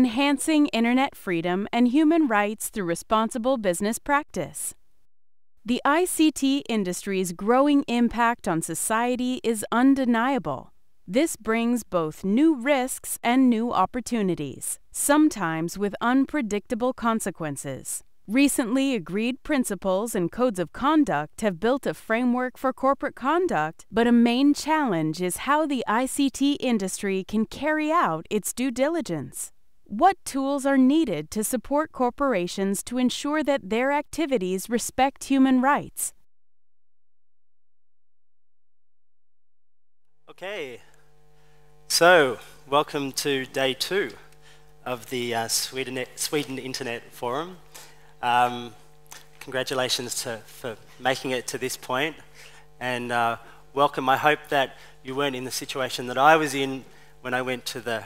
enhancing internet freedom and human rights through responsible business practice. The ICT industry's growing impact on society is undeniable. This brings both new risks and new opportunities, sometimes with unpredictable consequences. Recently agreed principles and codes of conduct have built a framework for corporate conduct, but a main challenge is how the ICT industry can carry out its due diligence. What tools are needed to support corporations to ensure that their activities respect human rights? Okay, so welcome to day two of the uh, Sweden, Sweden Internet Forum. Um, congratulations to, for making it to this point, and uh, welcome. I hope that you weren't in the situation that I was in when I went to the,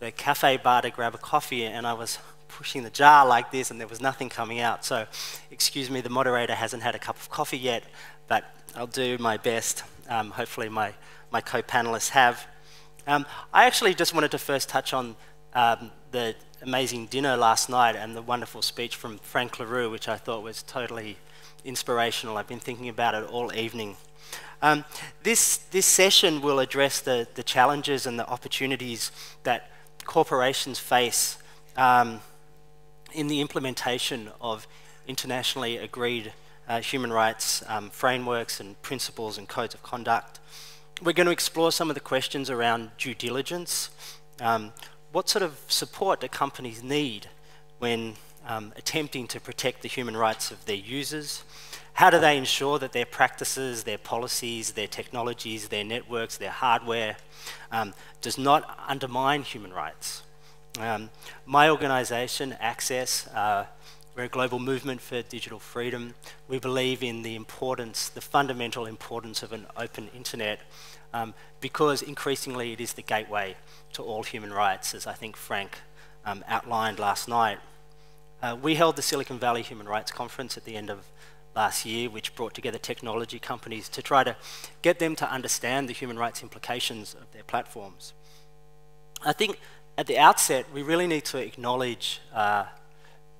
the cafe bar to grab a coffee and I was pushing the jar like this and there was nothing coming out. So, excuse me, the moderator hasn't had a cup of coffee yet, but I'll do my best. Um, hopefully, my, my co panelists have. Um, I actually just wanted to first touch on um, the amazing dinner last night and the wonderful speech from Frank La Rue, which I thought was totally inspirational. I've been thinking about it all evening. Um, this, this session will address the, the challenges and the opportunities that corporations face um, in the implementation of internationally agreed uh, human rights um, frameworks and principles and codes of conduct. We're going to explore some of the questions around due diligence, um, what sort of support do companies need when um, attempting to protect the human rights of their users? How do they ensure that their practices, their policies, their technologies, their networks, their hardware um, does not undermine human rights? Um, my organisation, Access, uh, we're a global movement for digital freedom. We believe in the importance, the fundamental importance of an open internet um, because increasingly it is the gateway to all human rights, as I think Frank um, outlined last night. Uh, we held the Silicon Valley Human Rights Conference at the end of last year, which brought together technology companies to try to get them to understand the human rights implications of their platforms. I think at the outset, we really need to acknowledge uh,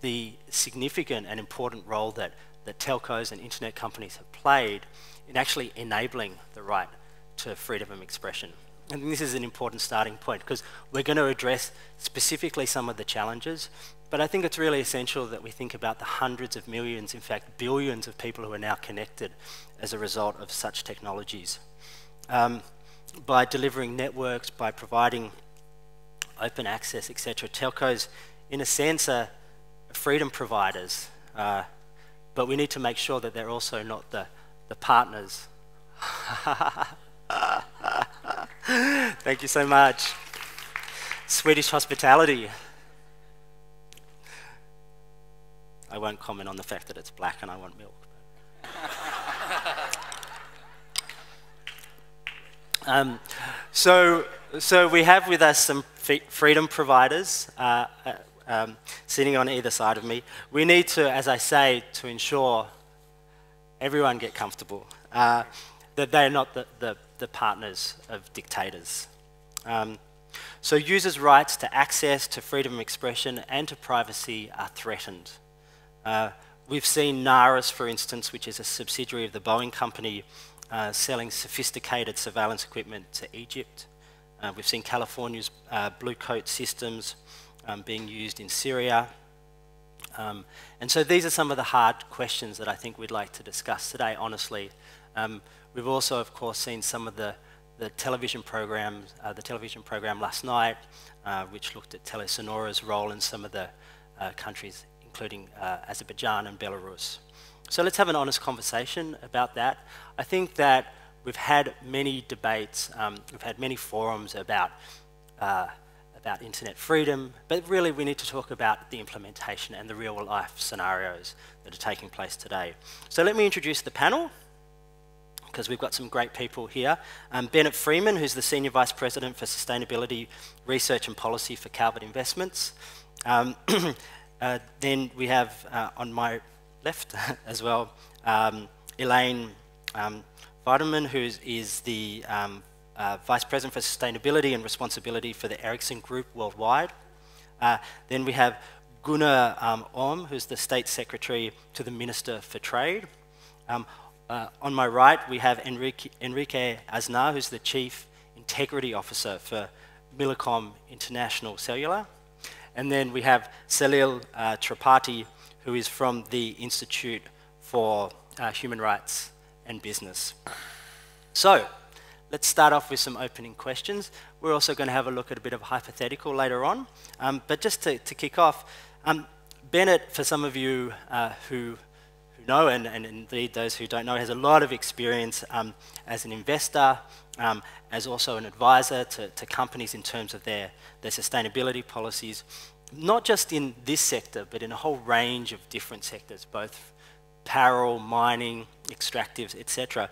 the significant and important role that, that telcos and internet companies have played in actually enabling the right to freedom of expression. And this is an important starting point because we're going to address specifically some of the challenges, but I think it's really essential that we think about the hundreds of millions, in fact, billions of people who are now connected as a result of such technologies. Um, by delivering networks, by providing open access, etc., telcos, in a sense, are freedom providers, uh, but we need to make sure that they're also not the, the partners. Thank you so much. Swedish hospitality. I won't comment on the fact that it's black and I want milk. um, so, so we have with us some freedom providers uh, uh, um, sitting on either side of me. We need to, as I say, to ensure everyone get comfortable, uh, that they're not the, the the partners of dictators. Um, so users' rights to access to freedom of expression and to privacy are threatened. Uh, we've seen Narus, for instance, which is a subsidiary of the Boeing company, uh, selling sophisticated surveillance equipment to Egypt. Uh, we've seen California's uh, Blue Coat systems um, being used in Syria. Um, and so these are some of the hard questions that I think we'd like to discuss today, honestly. Um, We've also, of course, seen some of the, the television programs, uh, the television program last night, uh, which looked at TeliaSonera's role in some of the uh, countries, including uh, Azerbaijan and Belarus. So let's have an honest conversation about that. I think that we've had many debates, um, we've had many forums about uh, about internet freedom, but really we need to talk about the implementation and the real life scenarios that are taking place today. So let me introduce the panel because we've got some great people here. Um, Bennett Freeman, who's the Senior Vice President for Sustainability Research and Policy for Calvert Investments. Um, uh, then we have uh, on my left as well, um, Elaine um, who is the um, uh, Vice President for Sustainability and Responsibility for the Ericsson Group worldwide. Uh, then we have Gunnar um, Oom, who's the State Secretary to the Minister for Trade. Um, uh, on my right, we have Enrique, Enrique Aznar, who's the Chief Integrity Officer for Millicom International Cellular. And then we have Salil uh, Tripathi, who is from the Institute for uh, Human Rights and Business. So, let's start off with some opening questions. We're also going to have a look at a bit of a hypothetical later on. Um, but just to, to kick off, um, Bennett, for some of you uh, who, who know, and, and, indeed those who don't know, has a lot of experience um, as an investor, um, as also an advisor to, to companies in terms of their, their sustainability policies, not just in this sector, but in a whole range of different sectors, both apparel, mining, extractives, etc.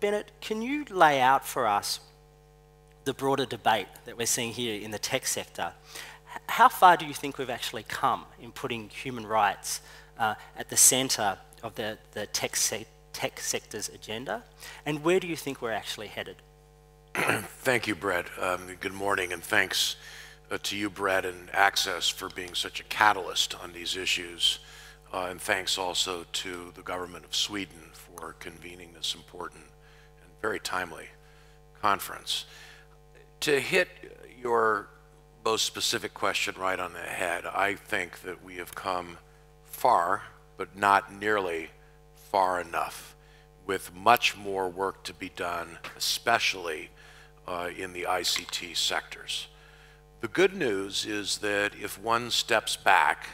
Bennett, can you lay out for us the broader debate that we're seeing here in the tech sector? How far do you think we've actually come in putting human rights uh, at the centre of the, the tech, se tech sector's agenda? And where do you think we're actually headed? Thank you, Brett. Um, good morning, and thanks uh, to you, Brett, and Access for being such a catalyst on these issues. Uh, and thanks also to the government of Sweden for convening this important and very timely conference. To hit your most specific question right on the head, I think that we have come far, but not nearly far enough, with much more work to be done, especially uh, in the ICT sectors. The good news is that if one steps back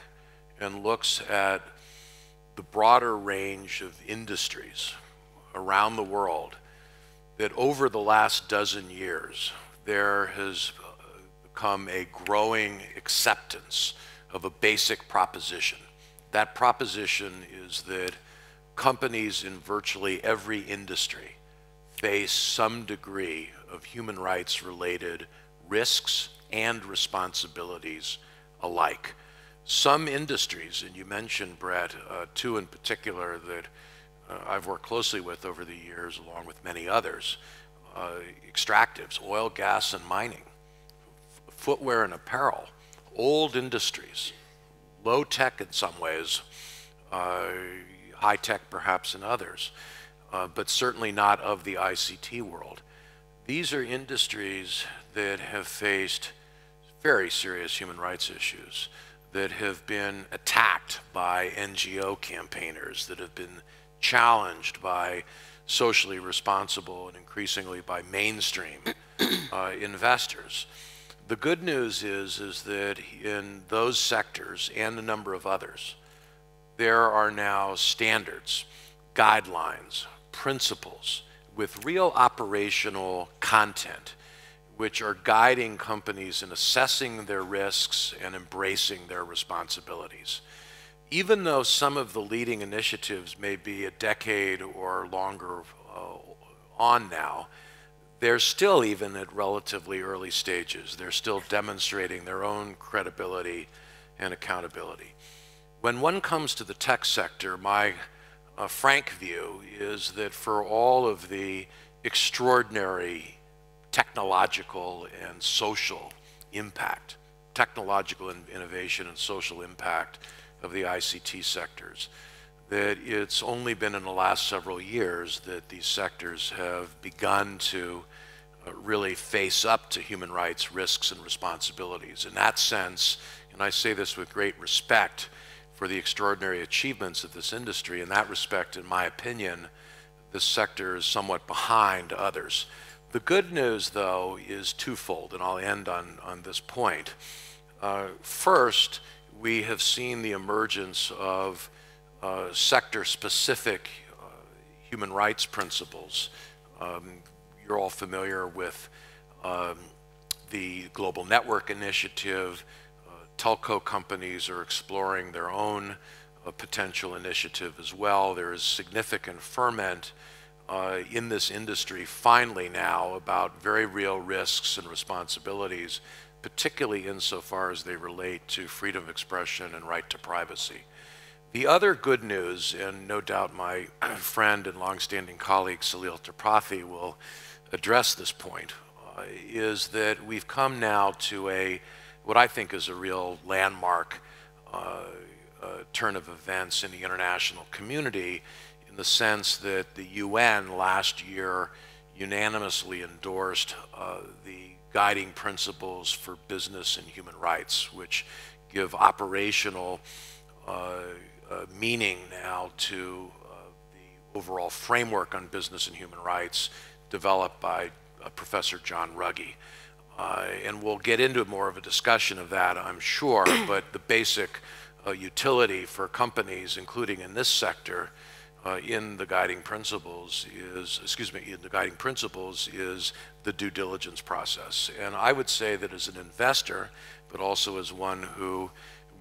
and looks at the broader range of industries around the world, that over the last dozen years, there has become a growing acceptance of a basic proposition. That proposition is that companies in virtually every industry face some degree of human rights related risks and responsibilities alike. Some industries, and you mentioned, Brett, uh, two in particular that uh, I've worked closely with over the years, along with many others, uh, extractives, oil, gas, and mining, footwear and apparel, old industries, low tech in some ways, uh, high tech perhaps in others, uh, but certainly not of the ICT world. These are industries that have faced very serious human rights issues, that have been attacked by NGO campaigners, that have been challenged by socially responsible and increasingly by mainstream uh, investors. The good news is, is that in those sectors and a number of others, there are now standards, guidelines, principles with real operational content which are guiding companies in assessing their risks and embracing their responsibilities. Even though some of the leading initiatives may be a decade or longer uh, on now, they're still even at relatively early stages. They're still demonstrating their own credibility and accountability. When one comes to the tech sector, my uh, frank view is that for all of the extraordinary technological and social impact, technological innovation and social impact of the ICT sectors. That it's only been in the last several years that these sectors have begun to uh, really face up to human rights risks and responsibilities. In that sense, and I say this with great respect for the extraordinary achievements of this industry, in that respect, in my opinion, this sector is somewhat behind others. The good news, though, is twofold, and I'll end on, on this point. Uh, first, we have seen the emergence of uh, sector-specific uh, human rights principles. Um, you're all familiar with um, the Global Network Initiative. Telco companies are exploring their own uh, potential initiative as well. There is significant ferment uh, in this industry finally now about very real risks and responsibilities, particularly insofar as they relate to freedom of expression and right to privacy. The other good news, and no doubt my friend and longstanding colleague Salil Tripathi will address this point, uh, is that we've come now to a what I think is a real landmark uh, uh, turn of events in the international community in the sense that the UN last year unanimously endorsed uh, the guiding principles for business and human rights, which give operational uh, uh, meaning now to uh, the overall framework on business and human rights developed by Professor John Ruggie. Uh, and we'll get into more of a discussion of that, I'm sure, but the basic uh, utility for companies, including in this sector, uh, in the guiding principles is, excuse me, in the guiding principles is the due diligence process. And I would say that as an investor, but also as one who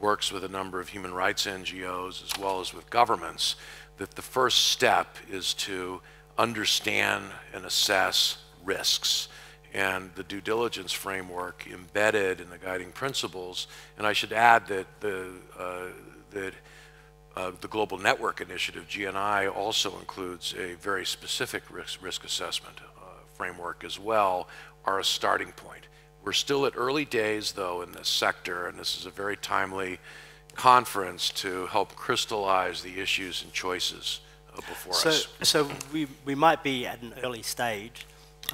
works with a number of human rights NGOs as well as with governments, that the first step is to understand and assess risks and the due diligence framework embedded in the guiding principles. And I should add that the, uh, that, uh, the Global Network Initiative, GNI, also includes a very specific risk, risk assessment uh, framework as well, are a starting point. We're still at early days, though, in this sector, and this is a very timely conference to help crystallize the issues and choices uh, before so, us. So we, we might be at an early stage,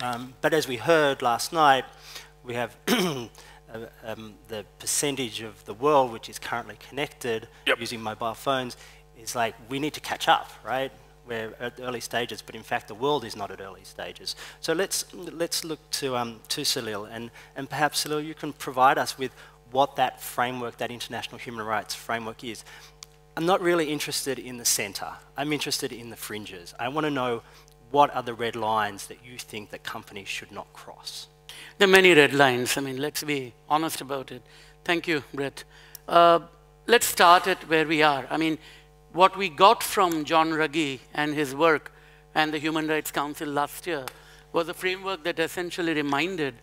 um, but as we heard last night, we have um, the percentage of the world which is currently connected yep. using mobile phones is like we need to catch up, right? We're at early stages, but in fact the world is not at early stages. So let's let's look to um, to Salil, and and perhaps Salil, you can provide us with what that framework, that international human rights framework is. I'm not really interested in the centre. I'm interested in the fringes. I want to know what are the red lines that you think that companies should not cross? There are many red lines. I mean, let's be honest about it. Thank you, Brett. Uh, let's start at where we are. I mean, what we got from John Ruggie and his work and the Human Rights Council last year was a framework that essentially reminded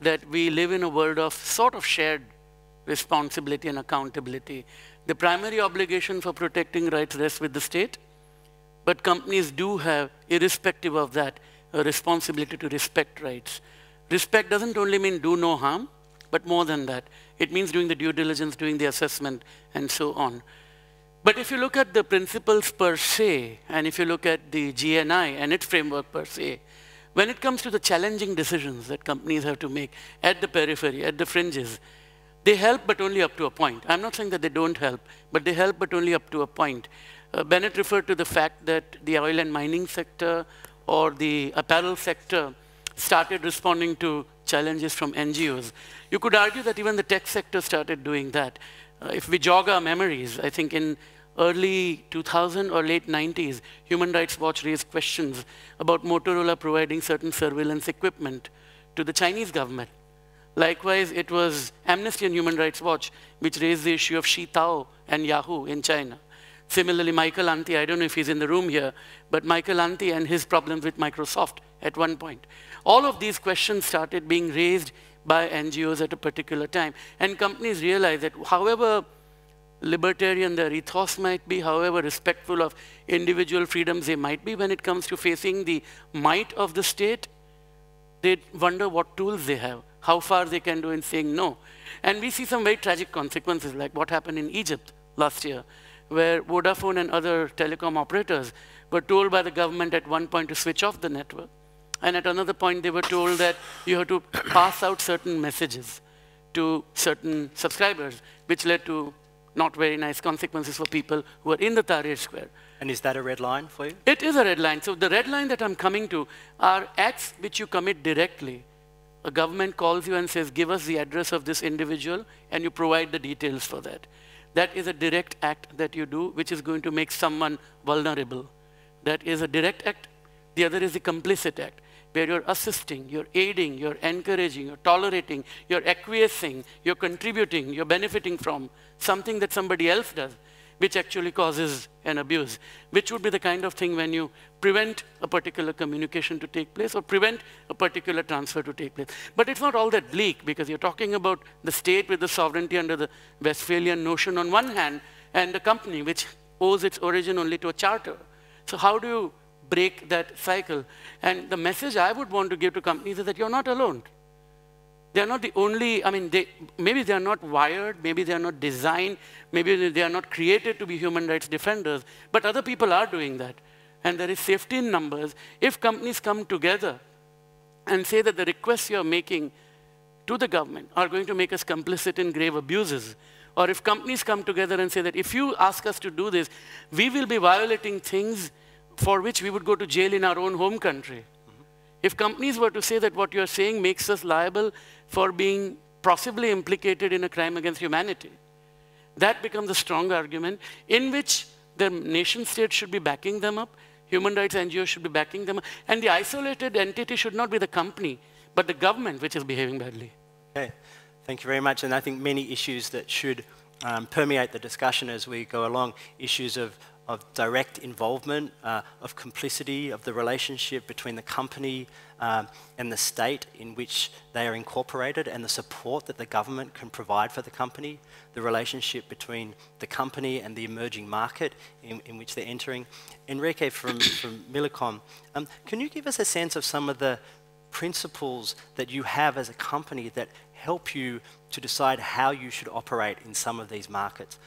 that we live in a world of sort of shared responsibility and accountability. The primary obligation for protecting rights rests with the state, but companies do have, irrespective of that, a responsibility to respect rights. Respect doesn't only mean do no harm, but more than that. It means doing the due diligence, doing the assessment, and so on. But if you look at the principles per se, and if you look at the GNI and its framework per se, when it comes to the challenging decisions that companies have to make at the periphery, at the fringes, they help but only up to a point. I'm not saying that they don't help, but they help but only up to a point. Uh, Bennett referred to the fact that the oil and mining sector or the apparel sector started responding to challenges from NGOs. You could argue that even the tech sector started doing that. Uh, if we jog our memories, I think in early 2000 or late 90s, Human Rights Watch raised questions about Motorola providing certain surveillance equipment to the Chinese government. Likewise, it was Amnesty and Human Rights Watch which raised the issue of Tao and Yahoo in China. Similarly, Michael Anti, I don't know if he's in the room here, but Michael Anti and his problems with Microsoft at one point. All of these questions started being raised by NGOs at a particular time. And companies realized that however libertarian their ethos might be, however respectful of individual freedoms they might be when it comes to facing the might of the state, they wonder what tools they have, how far they can do in saying no. And we see some very tragic consequences like what happened in Egypt last year, where Vodafone and other telecom operators were told by the government at one point to switch off the network. And at another point, they were told that you have to pass out certain messages to certain subscribers, which led to not very nice consequences for people who are in the Tahrir Square. And is that a red line for you? It is a red line. So the red line that I'm coming to are acts which you commit directly. A government calls you and says, give us the address of this individual, and you provide the details for that. That is a direct act that you do, which is going to make someone vulnerable. That is a direct act. The other is the complicit act, where you're assisting, you're aiding, you're encouraging, you're tolerating, you're acquiescing, you're contributing, you're benefiting from something that somebody else does which actually causes an abuse, which would be the kind of thing when you prevent a particular communication to take place or prevent a particular transfer to take place. But it's not all that bleak because you're talking about the state with the sovereignty under the Westphalian notion on one hand and the company which owes its origin only to a charter. So how do you break that cycle? And the message I would want to give to companies is that you're not alone. They're not the only, I mean, they, maybe they're not wired, maybe they're not designed, maybe they are not created to be human rights defenders, but other people are doing that. And there is safety in numbers. If companies come together and say that the requests you're making to the government are going to make us complicit in grave abuses, or if companies come together and say that if you ask us to do this, we will be violating things for which we would go to jail in our own home country. If companies were to say that what you're saying makes us liable for being possibly implicated in a crime against humanity, that becomes a strong argument in which the nation state should be backing them up, human rights NGOs should be backing them up, and the isolated entity should not be the company, but the government which is behaving badly. Okay, thank you very much. And I think many issues that should um, permeate the discussion as we go along, issues of of direct involvement, uh, of complicity, of the relationship between the company um, and the state in which they are incorporated and the support that the government can provide for the company, the relationship between the company and the emerging market in, in which they're entering. Enrique from, from Millicom, um, can you give us a sense of some of the principles that you have as a company that help you to decide how you should operate in some of these markets?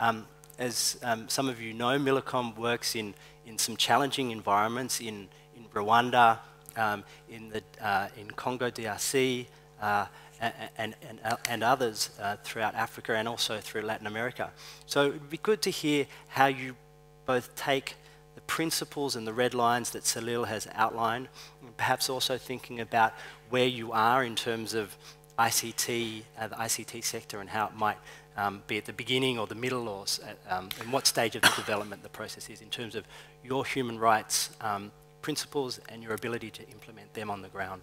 Um, as um, some of you know, Millicom works in, in some challenging environments in, in Rwanda, um, in, the, uh, in Congo DRC, uh, and, and, and, and, others uh, throughout Africa and also through Latin America. So it would be good to hear how you both take the principles and the red lines that Salil has outlined, perhaps also thinking about where you are in terms of ICT, uh, the ICT sector and how it might um, be at the beginning or the middle or um, in what stage of the development the process is in terms of your human rights um, principles and your ability to implement them on the ground.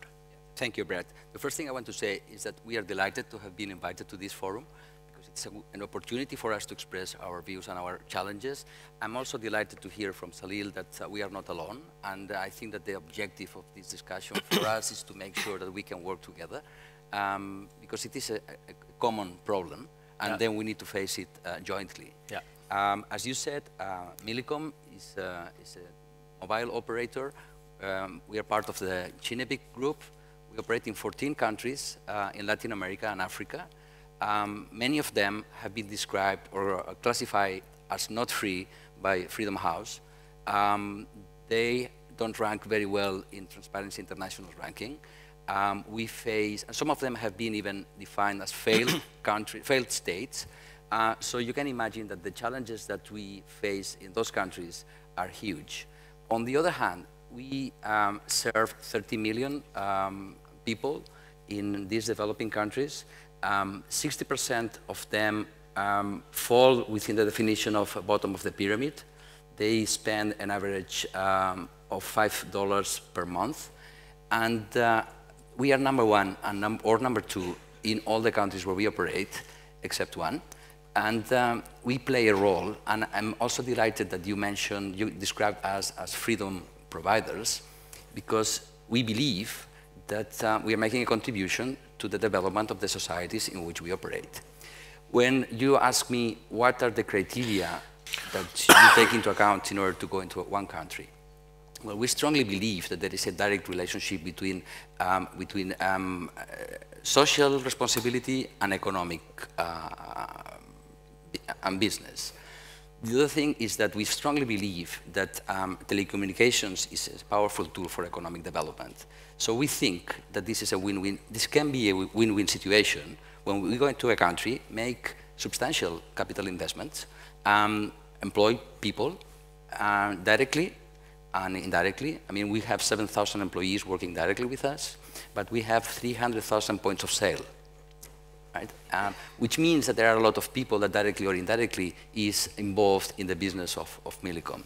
Thank you, Brett. The first thing I want to say is that we are delighted to have been invited to this forum because it's a, an opportunity for us to express our views and our challenges. I'm also delighted to hear from Salil that uh, we are not alone, and I think that the objective of this discussion for us is to make sure that we can work together um, because it is a, a common problem and yeah. then we need to face it uh, jointly. Yeah. Um, as you said, uh, Millicom is, uh, is a mobile operator. Um, we are part of the Kinnevik group. We operate in 14 countries uh, in Latin America and Africa. Um, many of them have been described or uh, classified as not free by Freedom House. Um, they don't rank very well in Transparency International's ranking um, we face, and some of them have been even defined as failed country, failed states. Uh, so you can imagine that the challenges that we face in those countries are huge. On the other hand, we um, serve 30 million um, people in these developing countries. 60% um, of them um, fall within the definition of bottom of the pyramid. They spend an average um, of $5 per month. And uh, we are number one num or number two in all the countries where we operate, except one. And um, we play a role, and I'm also delighted that you mentioned, you described us as freedom providers, because we believe that uh, we are making a contribution to the development of the societies in which we operate. When you ask me what are the criteria that you take into account in order to go into one country, well, we strongly believe that there is a direct relationship between, um, between um, uh, social responsibility and economic uh, and business. The other thing is that we strongly believe that um, telecommunications is a powerful tool for economic development. So we think that this is a win-win, this can be a win-win situation when we go into a country, make substantial capital investments, um, employ people uh, directly and indirectly. I mean, we have 7,000 employees working directly with us, but we have 300,000 points of sale, right? Um, which means that there are a lot of people that directly or indirectly is involved in the business of, of Millicom.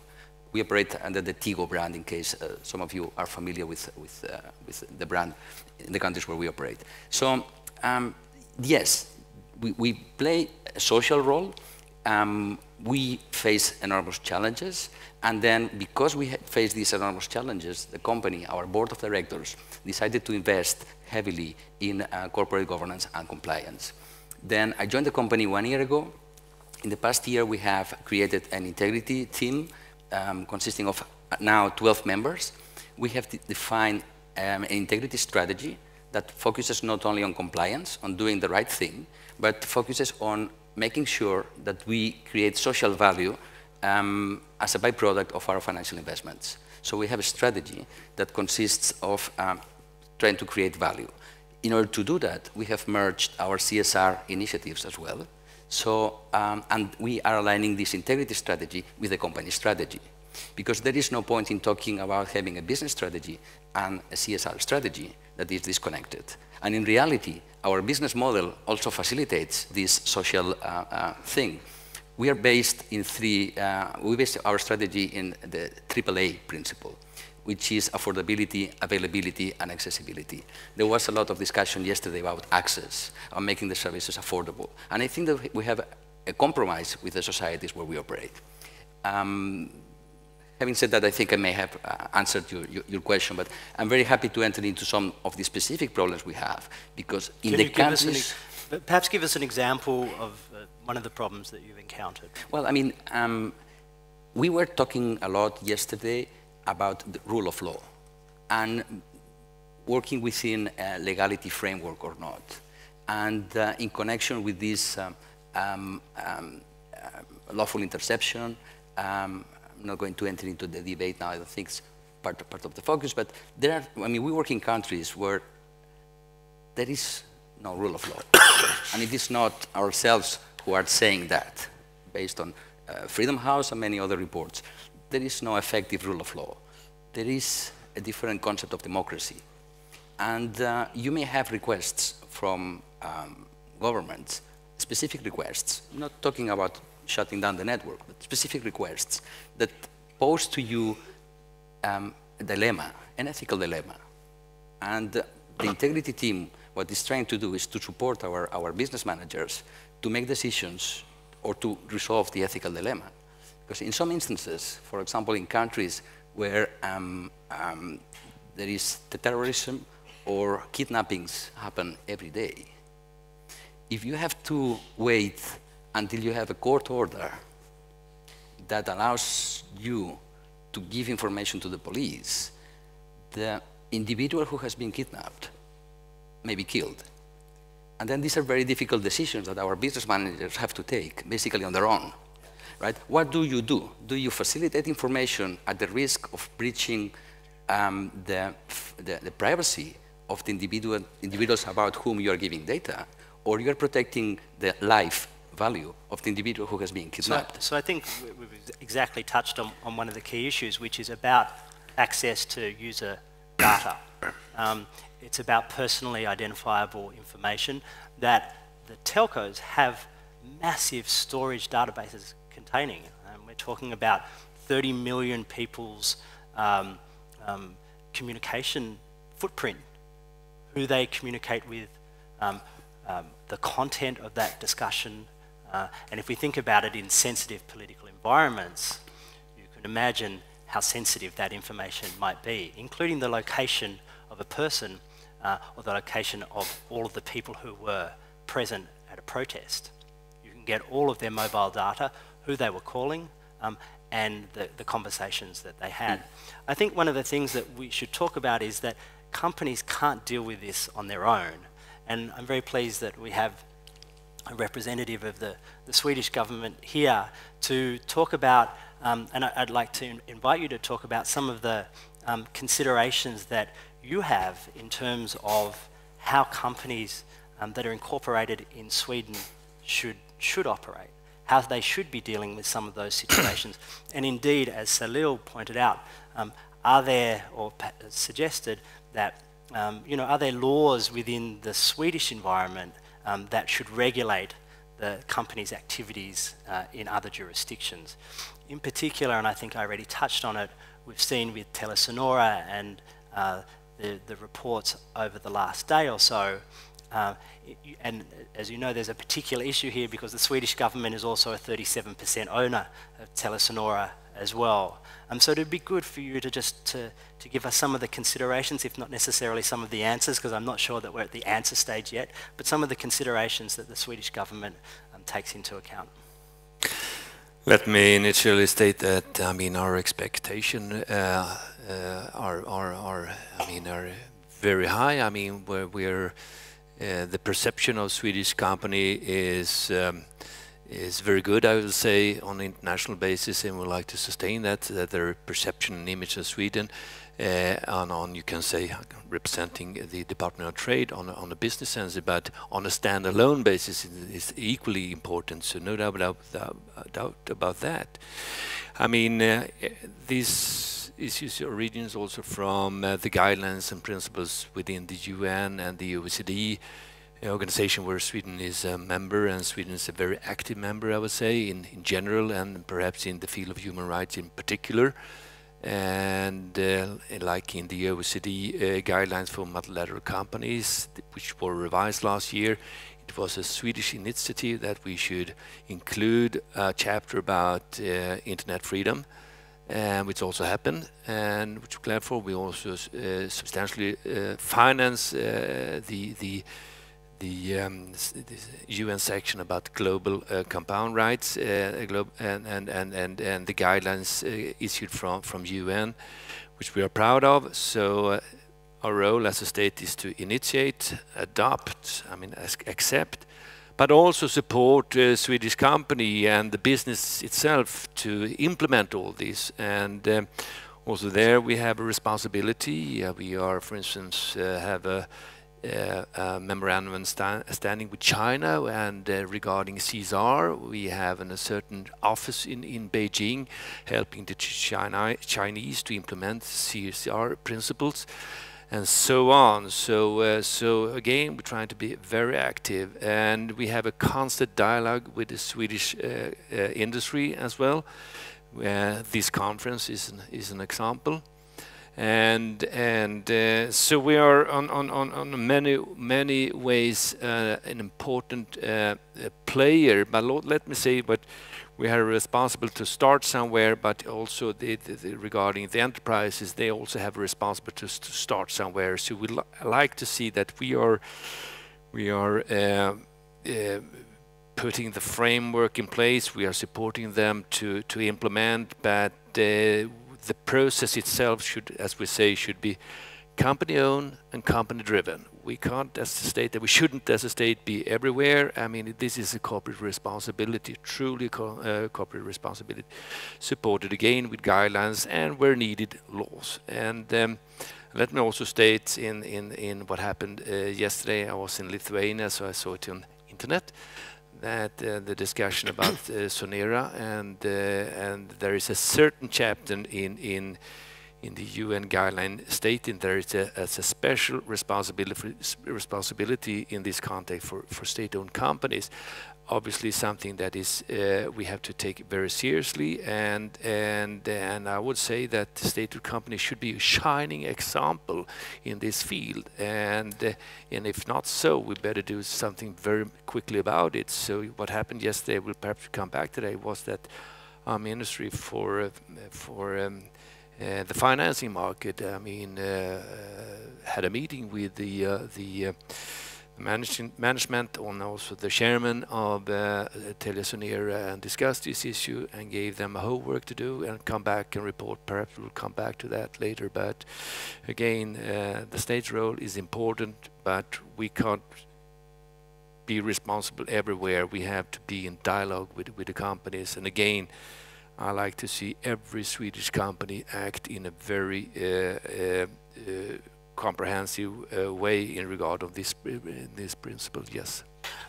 We operate under the Tigo brand in case uh, some of you are familiar with, with, uh, with the brand in the countries where we operate. So um, yes, we, we, play a social role. Um, we face enormous challenges. And then because we faced these enormous challenges, the company, our board of directors, decided to invest heavily in uh, corporate governance and compliance. Then I joined the company one year ago. In the past year, we have created an integrity team um, consisting of now 12 members. We have defined um, an integrity strategy that focuses not only on compliance, on doing the right thing, but focuses on making sure that we create social value um, as a byproduct of our financial investments. So we have a strategy that consists of um, trying to create value. In order to do that, we have merged our CSR initiatives as well. So, um, and we are aligning this integrity strategy with the company strategy. Because there is no point in talking about having a business strategy and a CSR strategy that is disconnected. And in reality, our business model also facilitates this social uh, uh, thing. We are based in three, uh, we base our strategy in the AAA principle, which is affordability, availability, and accessibility. There was a lot of discussion yesterday about access, and making the services affordable. And I think that we have a compromise with the societies where we operate. Um, having said that, I think I may have uh, answered your, your, your, question, but I'm very happy to enter into some of the specific problems we have, because in Can the countries... Perhaps give us an example of one of the problems that you've encountered. Well, I mean, um, we were talking a lot yesterday about the rule of law and working within a legality framework or not. And uh, in connection with this um, um, um uh, lawful interception, um, I'm not going to enter into the debate now, I don't think it's part, part of the focus, but there are, I mean, we work in countries where there is no rule of law. and it is not ourselves who are saying that, based on uh, Freedom House and many other reports. There is no effective rule of law. There is a different concept of democracy. And uh, you may have requests from um, governments, specific requests, not talking about shutting down the network, but specific requests that pose to you um, a dilemma, an ethical dilemma. And the integrity team what it's trying to do is to support our, our business managers to make decisions or to resolve the ethical dilemma. Because in some instances, for example, in countries where um, um, there is the terrorism or kidnappings happen every day, if you have to wait until you have a court order that allows you to give information to the police, the individual who has been kidnapped may be killed. And then these are very difficult decisions that our business managers have to take, basically on their own. Right? What do you do? Do you facilitate information at the risk of breaching um, the, the, the, privacy of the individual, individuals about whom you are giving data, or you are protecting the life value of the individual who has been kidnapped? So, so I think we've exactly touched on, on one of the key issues, which is about access to user data. Um, it's about personally identifiable information that the telcos have massive storage databases containing. Um, we're talking about 30 million people's um, um, communication footprint, who they communicate with, um, um, the content of that discussion. Uh, and if we think about it in sensitive political environments, you can imagine how sensitive that information might be, including the location of a person uh, or the location of all of the people who were present at a protest. You can get all of their mobile data, who they were calling, um, and the, the conversations that they had. I think one of the things that we should talk about is that companies can't deal with this on their own. And I'm very pleased that we have a representative of the, the Swedish government here to talk about, um, and I, would like to invite you to talk about some of the um, considerations that you have in terms of how companies um, that are incorporated in Sweden should, should operate, how they should be dealing with some of those situations. and indeed, as Salil pointed out, um, are there, or suggested, that, um, you know, are there laws within the Swedish environment um, that should regulate the company's activities uh, in other jurisdictions? In particular, and I think I already touched on it, we've seen with TeliaSonera and uh, the, the reports over the last day or so. Uh, and as you know, there's a particular issue here because the Swedish government is also a 37% owner of TeliaSonera as well. Um, so it'd be good for you to just to, to give us some of the considerations, if not necessarily some of the answers, because I'm not sure that we're at the answer stage yet, but some of the considerations that the Swedish government um, takes into account. Let me initially state that, I mean, our expectation uh, are, are, are, I mean, are very high. I mean, we're uh, the perception of Swedish company is um, is very good, I would say, on an international basis, and we like to sustain that, that their perception and image of Sweden, uh, on, on, you can say, representing the Department of Trade on on a business sense, but on a standalone basis is equally important, so no doubt about, doubt about that. I mean, uh, these issues originates also from uh, the guidelines and principles within the UN and the OECD organization where Sweden is a member, and Sweden is a very active member, I would say, in, in general, and perhaps in the field of human rights in particular. And uh, like in the OECD uh, guidelines for multilateral companies, which were revised last year, it was a Swedish initiative that we should include a chapter about uh, internet freedom, uh, which also happened, and which we're glad for. We also uh, substantially uh, finance the the the, um, UN section about global uh, compound rights uh, and, and, and, and, and the guidelines uh, issued from, from UN, which we are proud of. So uh, our role as a state is to initiate, adopt, I mean, accept, but also support uh, Swedish company and the business itself to implement all this. And um, also there we have a responsibility. we are, for instance, uh, have a uh, uh, memorandum sta standing with China and uh, regarding CSR. We have an, a certain office in, in Beijing helping the China, Chinese to implement CSR principles and so on. So, uh, so again, we're trying to be very active, and we have a constant dialogue with the Swedish uh, uh, industry as well. this conference is an, is an example and and uh, so we are on on on, on many many ways uh, an important uh, player. But let me say, but we are responsible to start somewhere, but also the, the, the regarding the enterprises, they also have a responsibility to, to start somewhere. So we li like to see that we are we are. Uh, uh, putting the framework in place, we are supporting them to, to implement, but uh, the process itself should, as we say, should be company-owned and company-driven. We can't, as a state, that we shouldn't, as a state, be everywhere. I mean, this is a corporate responsibility, truly co uh, corporate responsibility, supported again with guidelines and, where needed, laws. And um, let me also state in in in what happened uh, yesterday. I was in Lithuania, so I saw it on internet that uh, the discussion about uh, Sonera and uh, and there is a certain chapter in in in the UN guideline stating there is a, a special responsibility responsibility in this context for for state-owned companies. Obviously something that is uh, we have to take very seriously and and and I would say that state-owned companies should be a shining example in this field. And uh, and if not so we better do something very quickly about it. So what happened yesterday we'll perhaps come back today was that ministry for uh, for um, uh, the financing market I mean uh, had a meeting with the uh, the management and also the chairman of uh, TeliaSonera and discussed this issue and gave them a homework to do and come back and report. Perhaps we'll come back to that later. But again, uh, the state's role is important, but we can't be responsible everywhere. We have to be in dialogue with, with the companies. And again, I like to see every Swedish company act in a very uh, uh, uh comprehensive way in regard of this, this principle, yes.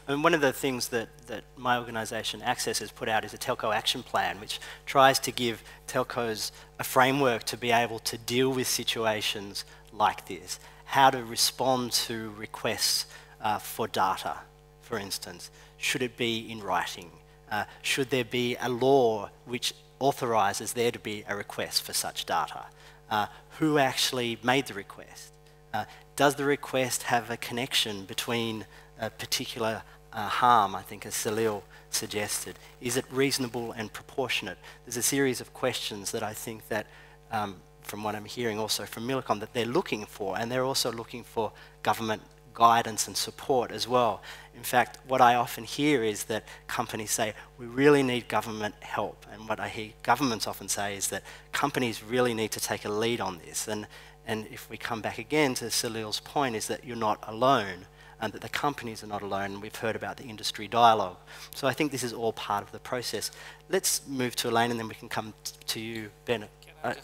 And one of the things that, that my organisation Access has put out is a telco action plan, which tries to give telcos a framework to be able to deal with situations like this, how to respond to requests uh, for data, for instance. Should it be in writing? Uh, should there be a law which authorises there to be a request for such data? Uh, who actually made the request? Uh, does the request have a connection between a particular uh, harm, I think as Salil suggested? Is it reasonable and proportionate? There's a series of questions that I think that, um, from what I'm hearing also from Millicom, that they're looking for, and they're also looking for government guidance and support as well. In fact, what I often hear is that companies say, we really need government help. And what I hear governments often say is that companies really need to take a lead on this. And, And if we come back again to Salil's point, is that you're not alone and that the companies are not alone. We've heard about the industry dialogue. So I think this is all part of the process. Let's move to Elaine and then we can come to you, Bennett. Uh,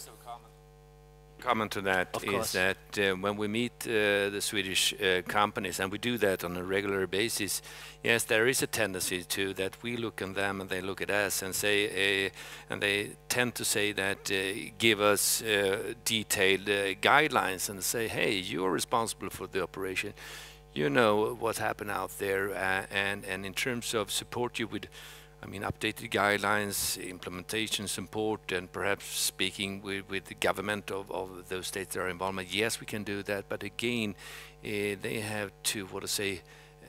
Comment to that Of is course. that uh, when we meet uh, the Swedish uh, companies, and we do that on a regular basis, yes, there is a tendency to that we look at them and they look at us and say, uh, and they tend to say that, uh, give us uh, detailed uh, guidelines and say, hey, you are responsible for the operation. You know what happened out there, uh, and and in terms of support you with I mean, updated guidelines, implementation support, and perhaps speaking with, with the government of, of those states that are involved. Yes, we can do that, but again, uh, they have to, what to say,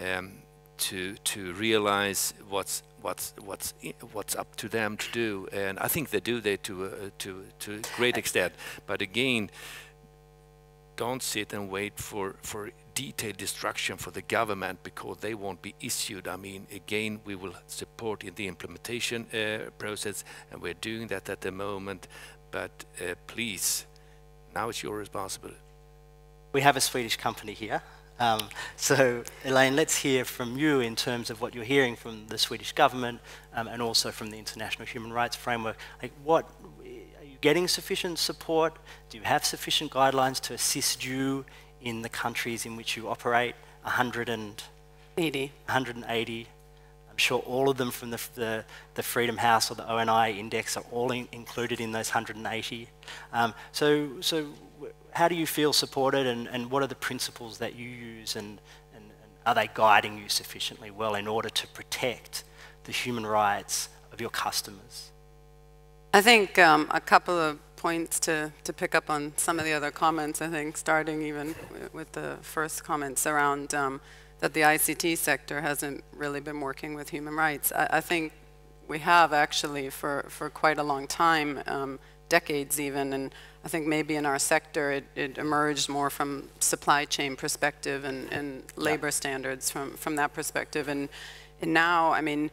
um, to to realize what's what's what's what's up to them to do, and I think they do that to uh, to to a great extent. But again, don't sit and wait for, for detailed instruction for the government because they won't be issued. I mean, again, we will support in the implementation uh, process, and we're doing that at the moment. But uh, please, now it's your responsibility. we have a Swedish company here. Um, so, Elaine, let's hear from you in terms of what you're hearing from the Swedish government um, and also from the International Human Rights Framework. Like, what are you getting sufficient support? Do you have sufficient guidelines to assist you in the countries in which you operate? 100 and 80. 180. I'm sure all of them from the, the, the Freedom House or the ONI index are all in, included in those 180. Um, so, so how do you feel supported and, and what are the principles that you use and, and, and are they guiding you sufficiently well in order to protect the human rights of your customers? I think um, a couple of points to, to pick up on some of the other comments, I think, starting even with the first comments around um, that the ICT sector hasn't really been working with human rights. I, I think we have actually for, for quite a long time, um, decades even, and I think maybe in our sector it, it emerged more from supply chain perspective and, and labor standards from, from that perspective. And, and now, I mean,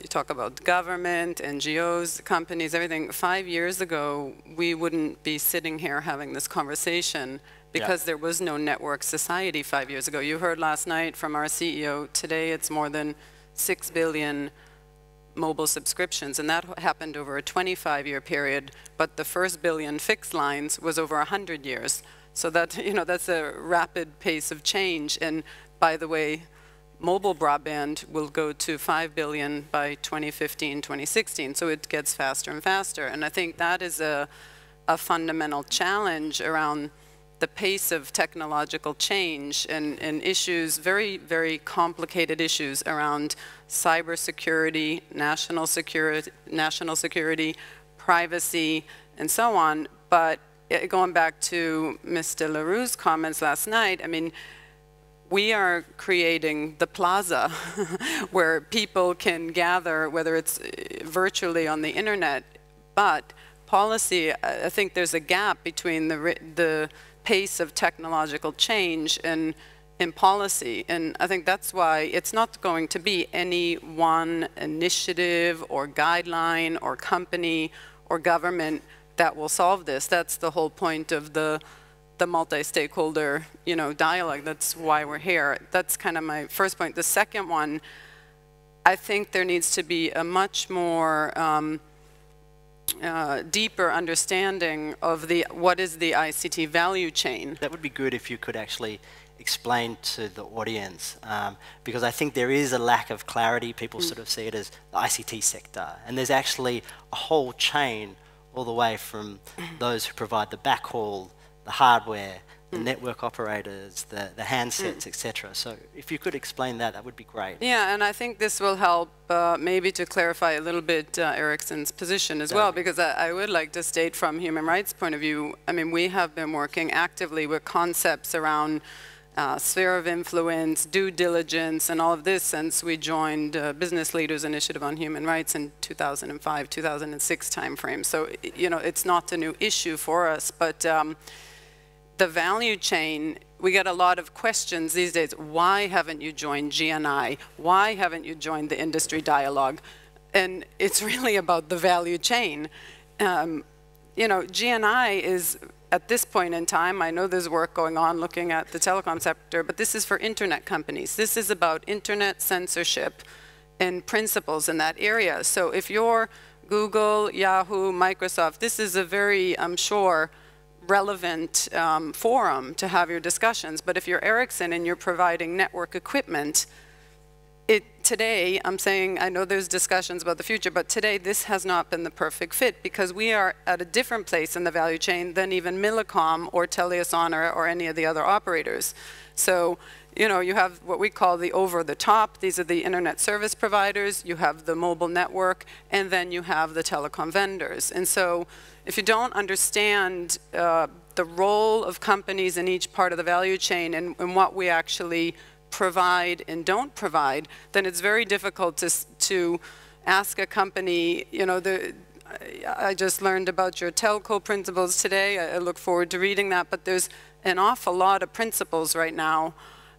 you talk about government, NGOs, companies, everything. Five years ago, we wouldn't be sitting here having this conversation because there was no network society five years ago. You heard last night from our CEO, today it's more than 6 billion mobile subscriptions, and that happened over a 25-year period, but the first billion fixed lines was over 100 years. So that, you know, that's a rapid pace of change. And by the way, mobile broadband will go to 5 billion by 2015, 2016. So it gets faster and faster. And I think that is a, a fundamental challenge around the pace of technological change and, and issues, very, very complicated issues around cybersecurity, national security, national security, privacy, and so on. But uh, going back to Mr. La Rue's comments last night, I mean, we are creating the plaza where people can gather, whether it's uh, virtually on the internet, but policy, I think there's a gap between the, the pace of technological change and in policy. And I think that's why it's not going to be any one initiative or guideline or company or government that will solve this. That's the whole point of the the multi-stakeholder, you know, dialogue. That's why we're here. That's kind of my first point. The second one, I think there needs to be a much more um, uh, deeper understanding of the what is the ICT value chain. That would be good if you could actually explain to the audience, um, because I think there is a lack of clarity. People sort of see it as the ICT sector, and there's actually a whole chain all the way from those who provide the backhaul, the hardware, the network operators, the, the handsets, etc. So if you could explain that, that would be great. Yeah, and I think this will help uh, maybe to clarify a little bit uh, Ericsson's position as well, because I, I would like to state from human rights point of view, I mean, we have been working actively with concepts around uh, sphere of influence, due diligence, and all of this since we joined uh, Business Leaders Initiative on Human Rights in 2005, 2006 timeframe. So, you know, it's not a new issue for us, but um, the value chain, we get a lot of questions these days. Why haven't you joined GNI? Why haven't you joined the industry dialogue? And it's really about the value chain. Um, you know, GNI is at this point in time, I know there's work going on looking at the telecom sector, but this is for internet companies. This is about internet censorship and principles in that area. So if you're Google, Yahoo, Microsoft, this is a very, I'm sure, relevant um, forum to have your discussions. But if you're Ericsson and you're providing network equipment, it, today, I'm saying, I know there's discussions about the future, but today this has not been the perfect fit because we are at a different place in the value chain than even Millicom or TeliaSonera or any of the other operators. So, you know, you have what we call the over-the-top. These are the internet service providers. You have the mobile network, and then you have the telecom vendors. And so if you don't understand uh, the role of companies in each part of the value chain and, and what we actually provide and don't provide, then it's very difficult to, to ask a company, you know, the, I just learned about your telco principles today. I look forward to reading that, but there's an awful lot of principles right now.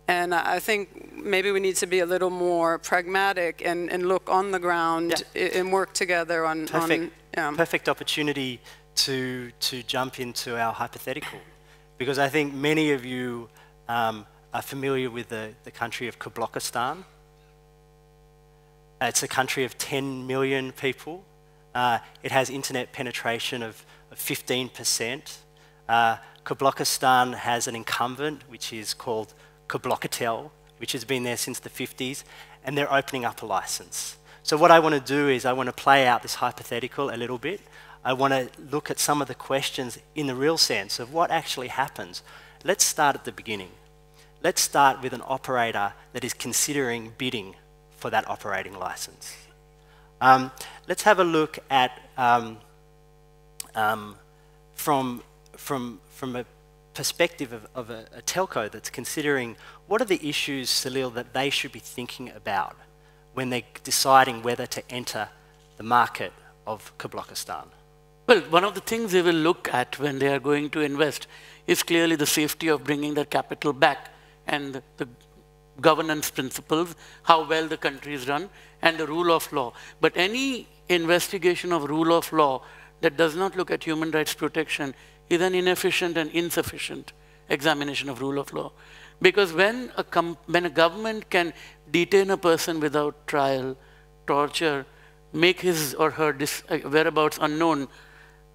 And I think maybe we need to be a little more pragmatic and, and look on the ground yeah. and work together on... Perfect, on, yeah. perfect opportunity to, to jump into our hypothetical. Because I think many of you um, are familiar with the, the country of Kablokistan. It's a country of 10 million people. Uh, it has internet penetration of, of 15%. Uh, Kablokistan has an incumbent, which is called Kablokatel, which has been there since the 50s, and they're opening up a license. So what I want to do is I want to play out this hypothetical a little bit. I want to look at some of the questions in the real sense of what actually happens. Let's start at the beginning. Let's start with an operator that is considering bidding for that operating license. Um, let's have a look at um, um, from, from, from a perspective of, of a, a, telco that's considering what are the issues, Salil, that they should be thinking about when they're deciding whether to enter the market of Kablokistan? Well, one of the things they will look at when they are going to invest is clearly the safety of bringing their capital back and the governance principles, how well the country is run, and the rule of law. But any investigation of rule of law that does not look at human rights protection is an inefficient and insufficient examination of rule of law. Because when a, when a government can detain a person without trial, torture, make his or her uh, whereabouts unknown,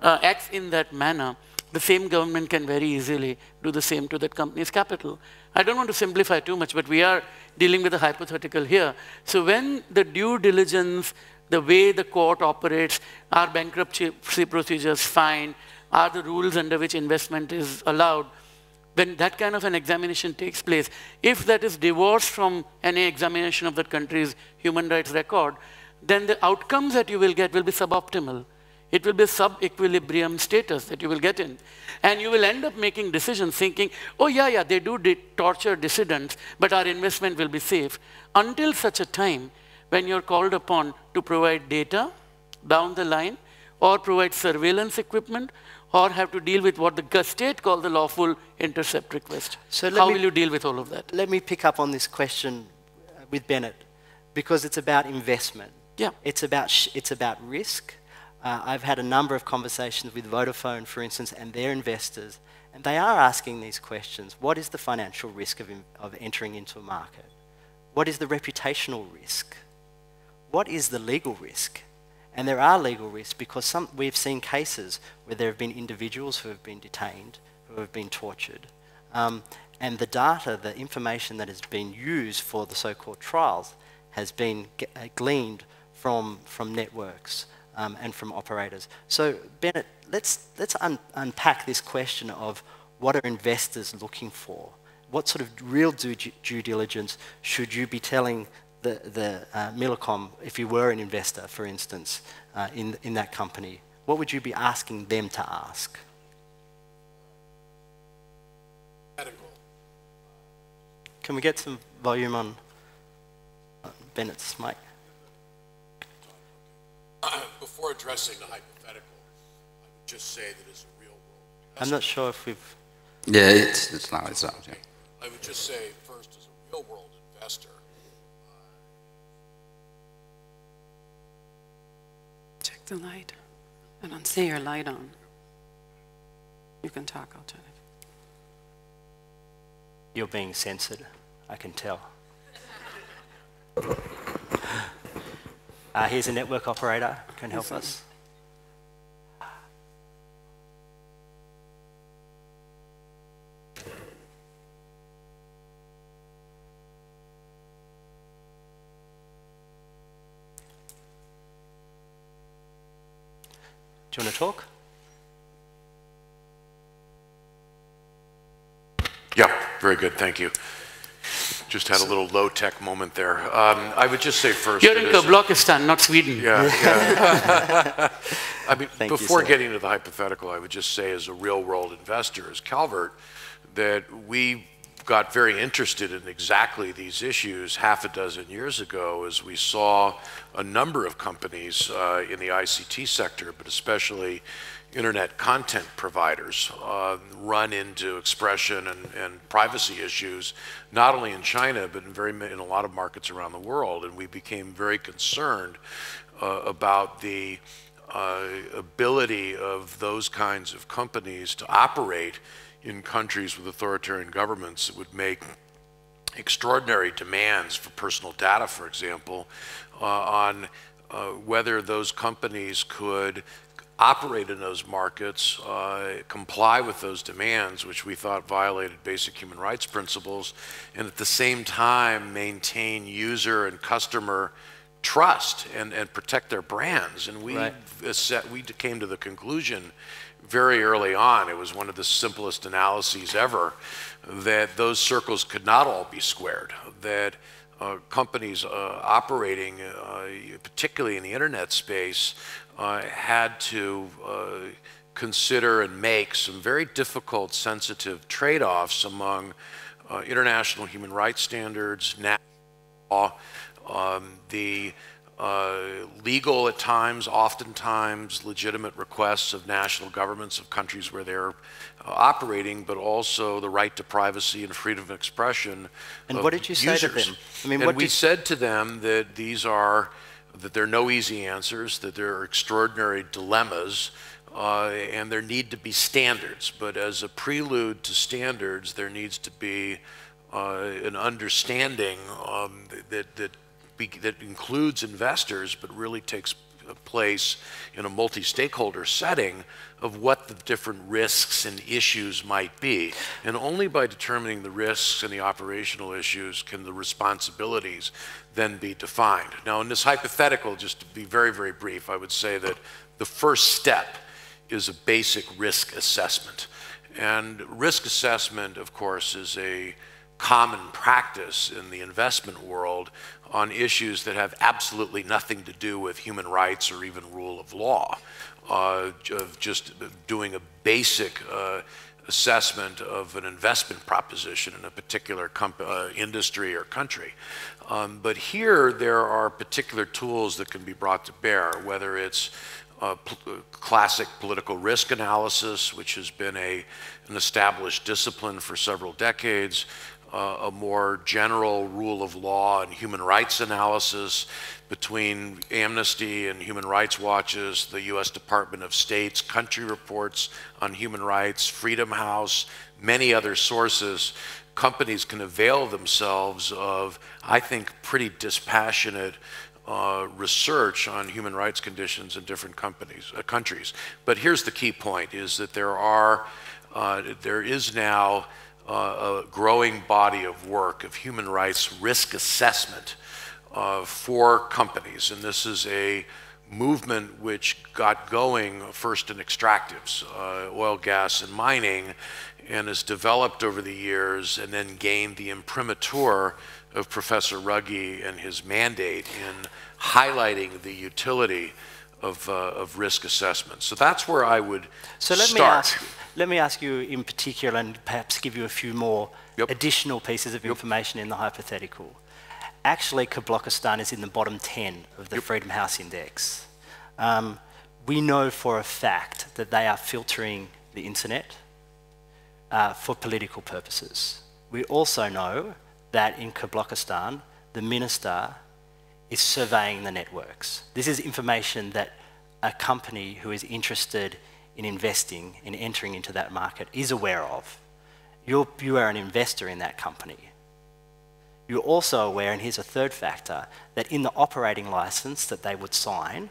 uh, acts in that manner, the same government can very easily do the same to that company's capital. I don't want to simplify too much, but we are dealing with a hypothetical here. So when the due diligence, the way the court operates, are bankruptcy procedures fine, are the rules under which investment is allowed, when that kind of an examination takes place, if that is divorced from any examination of that country's human rights record, then the outcomes that you will get will be suboptimal. It will be sub-equilibrium status that you will get in. And you will end up making decisions thinking, oh yeah, yeah, they do torture dissidents, but our investment will be safe. Until such a time when you're called upon to provide data down the line, or provide surveillance equipment, or have to deal with what the state call the lawful intercept request. So How me, will you deal with all of that? Let me pick up on this question with Bennett, because it's about investment. Yeah. It's about, it's about risk, uh, I've had a number of conversations with Vodafone, for instance, and their investors, and they are asking these questions. What is the financial risk of, of entering into a market? What is the reputational risk? What is the legal risk? And there are legal risks because some, we've seen cases where there have been individuals who have been detained, who have been tortured, um, and the data, the information that has been used for the so-called trials has been uh, gleaned from, from networks um, and from operators. So Bennett, let's, let's un unpack this question of what are investors looking for? What sort of real due, due diligence should you be telling the, the uh, Millicom, if you were an investor, for instance, uh, in, in that company? What would you be asking them to ask? Can we get some volume on Bennett's mic? before addressing the hypothetical, I would just say that as a real world I'm not sure if we've... Yeah, it's, it's not, it's not. Yeah. I would just say first as a real world investor, the light. I don't see your light on. You can talk alternative. You're being censored, I can tell. Uh, here's a network operator, can help us. Do you want to talk? Yeah, very good, thank you. Just had a little low-tech moment there. Um, I would just say 1st You're in Kazakhstan, not Sweden. Yeah, yeah. I mean, Thank before sir. getting to the hypothetical, I would just say as a real-world investor, as Calvert, that we got very interested in exactly these issues half a dozen years ago as we saw a number of companies uh, in the ICT sector, but especially internet content providers, uh, run into expression and, and privacy issues, not only in China, but in, very, in a lot of markets around the world. And we became very concerned uh, about the uh, ability of those kinds of companies to operate in countries with authoritarian governments that would make extraordinary demands for personal data, for example, uh, on uh, whether those companies could operate in those markets, uh, comply with those demands, which we thought violated basic human rights principles, and at the same time maintain user and customer trust and, and protect their brands. And we, Right. we came to the conclusion very early on, it was one of the simplest analyses ever, that those circles could not all be squared, that uh, companies uh, operating, uh, particularly in the internet space, uh, had to uh, consider and make some very difficult, sensitive trade-offs among international human rights standards, national law, um, the uh, legal at times, oftentimes legitimate requests of national governments of countries where they're uh, operating, but also the right to privacy and freedom of expression. And of what did you say to them? I mean, and what we said to them that these are that there are no easy answers, that there are extraordinary dilemmas, uh, and there need to be standards. But as a prelude to standards, there needs to be uh, an understanding um, that, that, be, that includes investors, but really takes place in a multi-stakeholder setting of what the different risks and issues might be. And only by determining the risks and the operational issues can the responsibilities then be defined. Now, in this hypothetical, just to be very, very brief, I would say that the first step is a basic risk assessment. And risk assessment, of course, is a common practice in the investment world on issues that have absolutely nothing to do with human rights or even rule of law, uh, of just doing a basic uh, assessment of an investment proposition in a particular uh, industry or country. Um, but here, there are particular tools that can be brought to bear, whether it's uh, uh, classic political risk analysis, which has been a, an established discipline for several decades, uh, a more general rule of law and human rights analysis between Amnesty and Human Rights Watches, the U.S. Department of State's country reports on human rights, Freedom House, many other sources. Companies can avail themselves of, I think, pretty dispassionate uh, research on human rights conditions in different companies, uh, countries. But here's the key point: is that there are, uh, there is now a growing body of work of human rights risk assessment uh, for companies, and this is a movement which got going first in extractives, uh, oil, gas, and mining, and has developed over the years and then gained the imprimatur of Professor Ruggie and his mandate in highlighting the utility of, uh, of risk assessment. So that's where I would So let start. me ask, let me ask you in particular, and perhaps give you a few more Yep. additional pieces of information in the hypothetical. Actually, Kazakhstan is in the bottom 10 of the Freedom House Index. Um, we know for a fact that they are filtering the internet uh, for political purposes. We also know that in Kazakhstan, the minister is surveying the networks. This is information that a company who is interested in investing, in entering into that market, is aware of. You're, you are an investor in that company. You're also aware, and here's a third factor, that in the operating license that they would sign,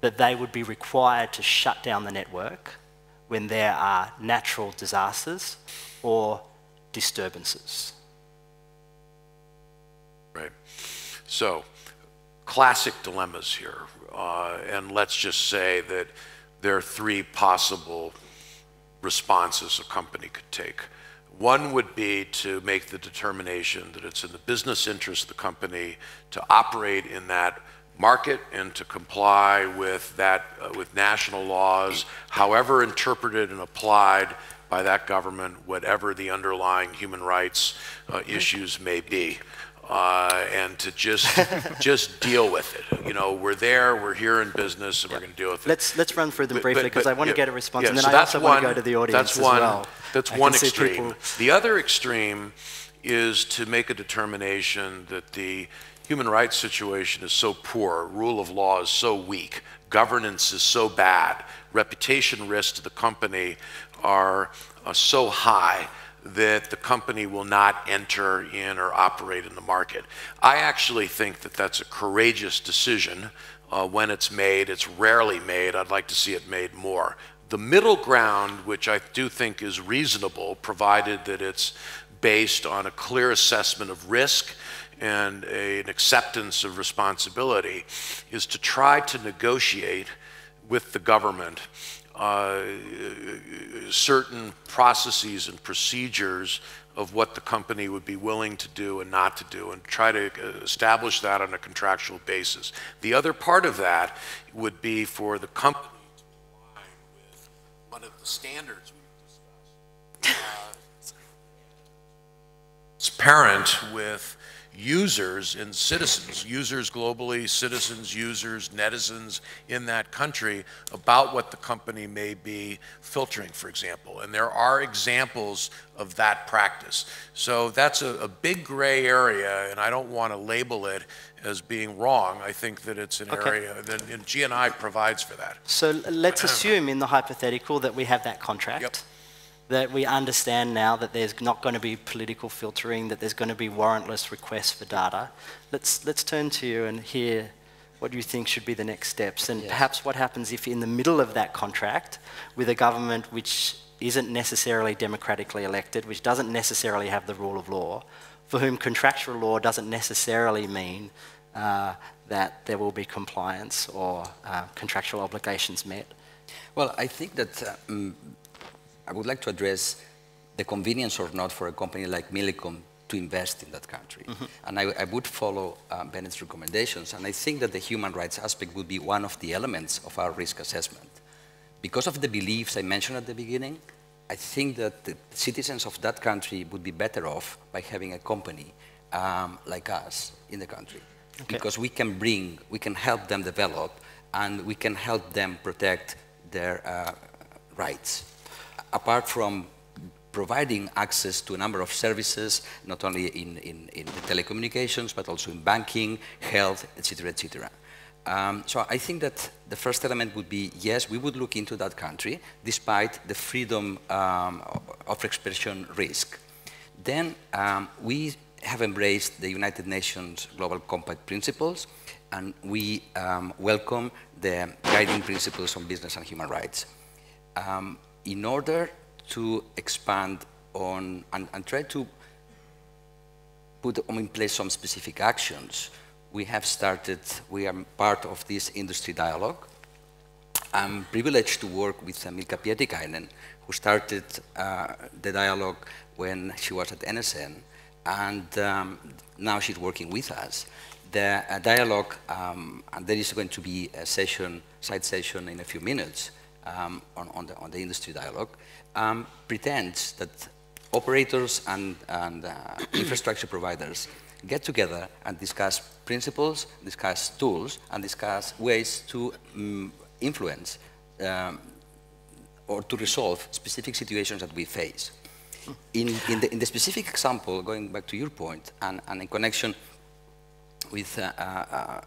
that they would be required to shut down the network when there are natural disasters or disturbances. Right. So, classic dilemmas here. Uh, and let's just say that there are three possible responses a company could take. One would be to make the determination that it's in the business interest of the company to operate in that market and to comply with that uh, with national laws, however interpreted and applied by that government, whatever the underlying human rights uh, issues may be. Uh, and to just just deal with it. You know, we're there, we're here in business, and we're going to deal with it. Let's let's run through them But- briefly because I want to yeah, get a response, yeah, and then so I that's also want to go to the audience That's as one. well. That's I one extreme. The other extreme is to make a determination that the human rights situation is so poor, rule of law is so weak, governance is so bad, reputation risks to the company are uh, so high that the company will not enter in or operate in the market. I actually think that that's a courageous decision uh, when it's made. It's rarely made. I'd like to see it made more. The middle ground, which I do think is reasonable, provided that it's based on a clear assessment of risk and a, an acceptance of responsibility, is to try to negotiate with the government uh, certain processes and procedures of what the company would be willing to do and not to do, and try to establish that on a contractual basis. The other part of that would be for the company to with one of the standards we've discussed. Uh, transparent with users and citizens, users globally, citizens, users, netizens in that country about what the company may be filtering, for example. And there are examples of that practice. So that's a, a big gray area, and I don't want to label it as being wrong. I think that it's an Okay. area, that and GNI provides for that. So let's assume in the hypothetical that we have that contract, Yep. That we understand now that there's not going to be political filtering, that there's going to be warrantless requests for data. Let's, let's turn to you and hear what you think should be the next steps, and Yes. perhaps what happens if in the middle of that contract, with a government which isn't necessarily democratically elected, which doesn't necessarily have the rule of law, for whom contractual law doesn't necessarily mean uh, that there will be compliance or uh, contractual obligations met. Well, I think that uh, mm, I would like to address the convenience or not for a company like Millicom to invest in that country. And I, I would follow uh, Bennett's recommendations, and I think that the human rights aspect would be one of the elements of our risk assessment. Because of the beliefs I mentioned at the beginning, I think that the citizens of that country would be better off by having a company um, like us in the country. Because we can bring, we can help them develop, and we can help them protect their uh, rights. Apart from providing access to a number of services, not only in, in, in the telecommunications, but also in banking, health, etc., etc. Um, so I think that the first element would be, yes, we would look into that country, despite the freedom um, of expression risk. Then um, we have embraced the United Nations Global Compact principles, and we um, welcome the guiding principles on business and human rights. Um, in order to expand on and, and try to put in place some specific actions, we have started, we are part of this industry dialogue. I'm privileged to work with uh, Milka Pietikainen, who started uh, the dialogue when she was at NSN, and um, now she's working with us. The uh, dialogue, um, and there is going to be a session, side session in a few minutes um, on, on, the, on the industry dialogue, um, pretends that operators and, and uh, infrastructure providers get together and discuss principles, discuss tools, and discuss ways to mm, influence um, or to resolve specific situations that we face. In, in, the, in the specific example, going back to your point, and, and in connection with uh, uh,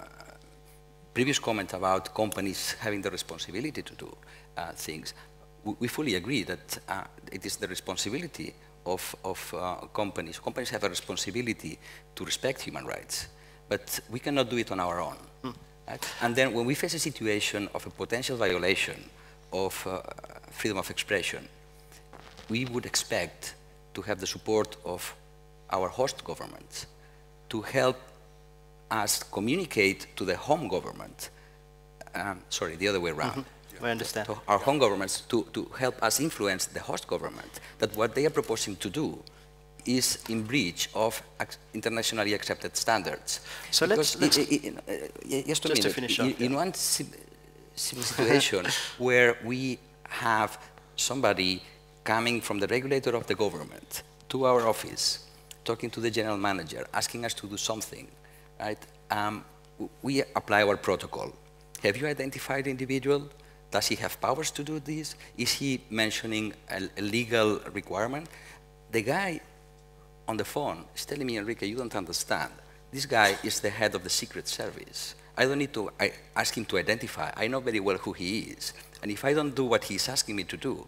previous comment about companies having the responsibility to do, uh, things. We, we, fully agree that uh, it is the responsibility of, of uh, companies. Companies have a responsibility to respect human rights, but we cannot do it on our own. Mm. Right? And then when we face a situation of a potential violation of uh, freedom of expression, we would expect to have the support of our host governments to help us communicate to the home government, um, sorry, the other way around. Mm -hmm. I understand. To our home governments to, to help us influence the host government that what they are proposing to do is in breach of internationally accepted standards. So because let's, let's in, uh, just, just to finish up, in, yeah. in one situation where we have somebody coming from the regulator of the government to our office, talking to the general manager, asking us to do something, right? Um, we apply our protocol. Have you identified the individual? Does he have powers to do this? Is he mentioning a, legal requirement? The guy on the phone is telling me, Enrique, you don't understand. This guy is the head of the Secret Service. I don't need to I ask him to identify. I know very well who he is. And if I don't do what he's asking me to do,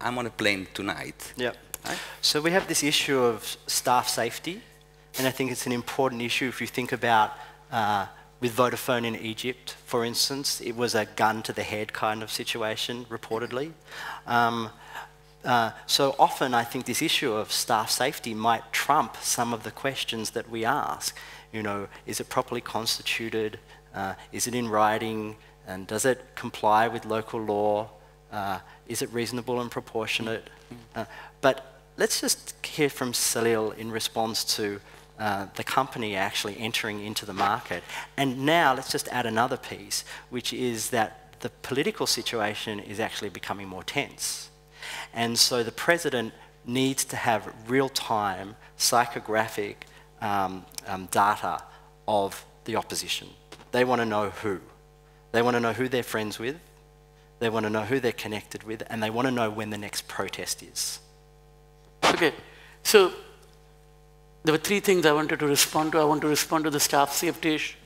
I'm on a plane tonight. Yeah. Right? So we have this issue of staff safety, and I think it's an important issue if you think about uh, with Vodafone in Egypt, for instance, it was a gun to the head kind of situation, reportedly. Um, uh, so often I think this issue of staff safety might trump some of the questions that we ask. You know, is it properly constituted? Uh, is it in writing? And does it comply with local law? Uh, is it reasonable and proportionate? Uh, but let's just hear from Salil in response to uh, the company actually entering into the market. And now let's just add another piece, which is that the political situation is actually becoming more tense. And so the president needs to have real-time psychographic um, um, data of the opposition. They want to know who. They want to know who they're friends with, they want to know who they're connected with, and they want to know when the next protest is. Okay, so there were three things I wanted to respond to. I want to respond to the staff safety issue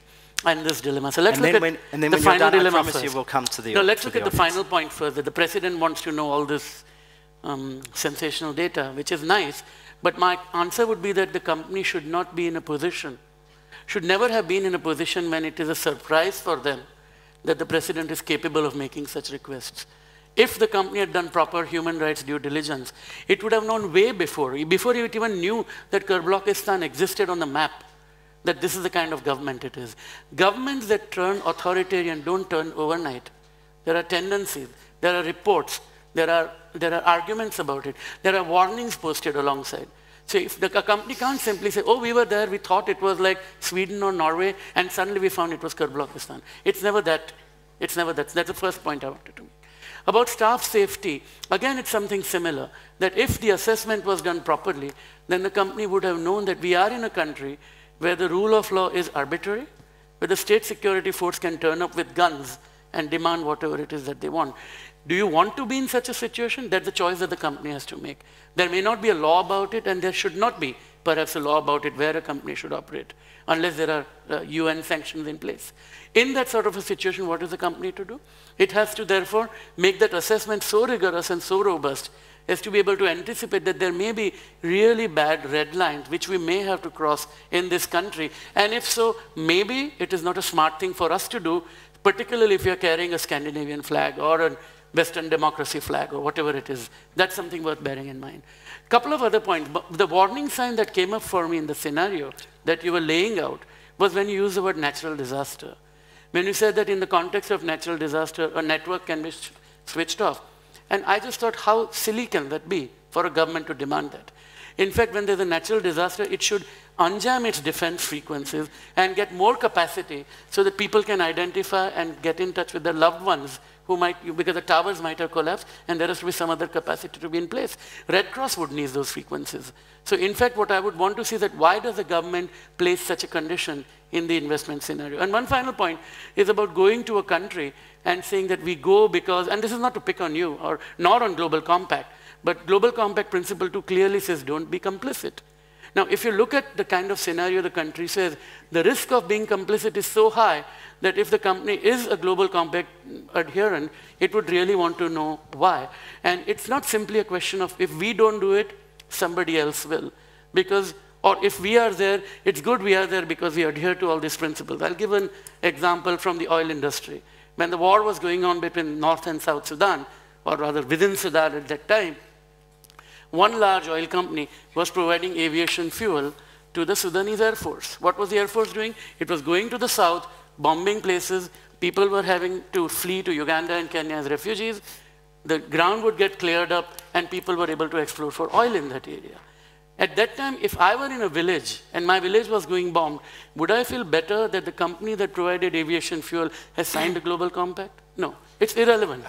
and this dilemma. So let's and look at when, and then the final done, dilemma I promise first. you we'll come to the No, let's look the at the final point first. That the president wants to know all this um, sensational data, which is nice. But my answer would be that the company should not be in a position, should never have been in a position when it is a surprise for them that the president is capable of making such requests. If the company had done proper human rights due diligence, it would have known way before, before it even knew that Kyrgyzstan existed on the map, that this is the kind of government it is. Governments that turn authoritarian don't turn overnight. There are tendencies, there are reports, there are, there are arguments about it, there are warnings posted alongside. So if the company can't simply say, oh, we were there, we thought it was like Sweden or Norway, and suddenly we found it was Kyrgyzstan. It's never that. It's never that. That's the first point I wanted to make. About staff safety, again, it's something similar, that if the assessment was done properly, then the company would have known that we are in a country where the rule of law is arbitrary, where the state security force can turn up with guns and demand whatever it is that they want. Do you want to be in such a situation? That's the choice that the company has to make. There may not be a law about it, and there should not be perhaps a law about it where a company should operate, unless there are uh, UN sanctions in place. In that sort of a situation, what is the company to do? It has to therefore make that assessment so rigorous and so robust as to be able to anticipate that there may be really bad red lines which we may have to cross in this country. And if so, maybe it is not a smart thing for us to do, particularly if you're carrying a Scandinavian flag or a Western democracy flag or whatever it is. That's something worth bearing in mind. Couple of other points. The warning sign that came up for me in the scenario that you were laying out was when you used the word natural disaster. When you said that in the context of natural disaster, a network can be switched off. And I just thought, how silly can that be for a government to demand that? In fact, when there's a natural disaster, it should unjam its defense frequencies and get more capacity so that people can identify and get in touch with their loved ones who might, because the towers might have collapsed and there has to be some other capacity to be in place. Red Cross would need those frequencies. So in fact, what I would want to see is that why does the government place such a condition in the investment scenario? And one final point is about going to a country and saying that we go because, and this is not to pick on you or not on Global Compact, but Global Compact Principle 2 clearly says don't be complicit. Now, if you look at the kind of scenario the country says, the risk of being complicit is so high that if the company is a global compact adherent, it would really want to know why. And it's not simply a question of if we don't do it, somebody else will. Because, or if we are there, it's good we are there because we adhere to all these principles. I'll give an example from the oil industry. When the war was going on between North and South Sudan, or rather within Sudan at that time, one large oil company was providing aviation fuel to the Sudanese Air Force. What was the Air Force doing? It was going to the south, bombing places. People were having to flee to Uganda and Kenya as refugees. The ground would get cleared up, and people were able to explore for oil in that area. At that time, if I were in a village and my village was going bombed, would I feel better that the company that provided aviation fuel has signed a global compact? No, it's irrelevant.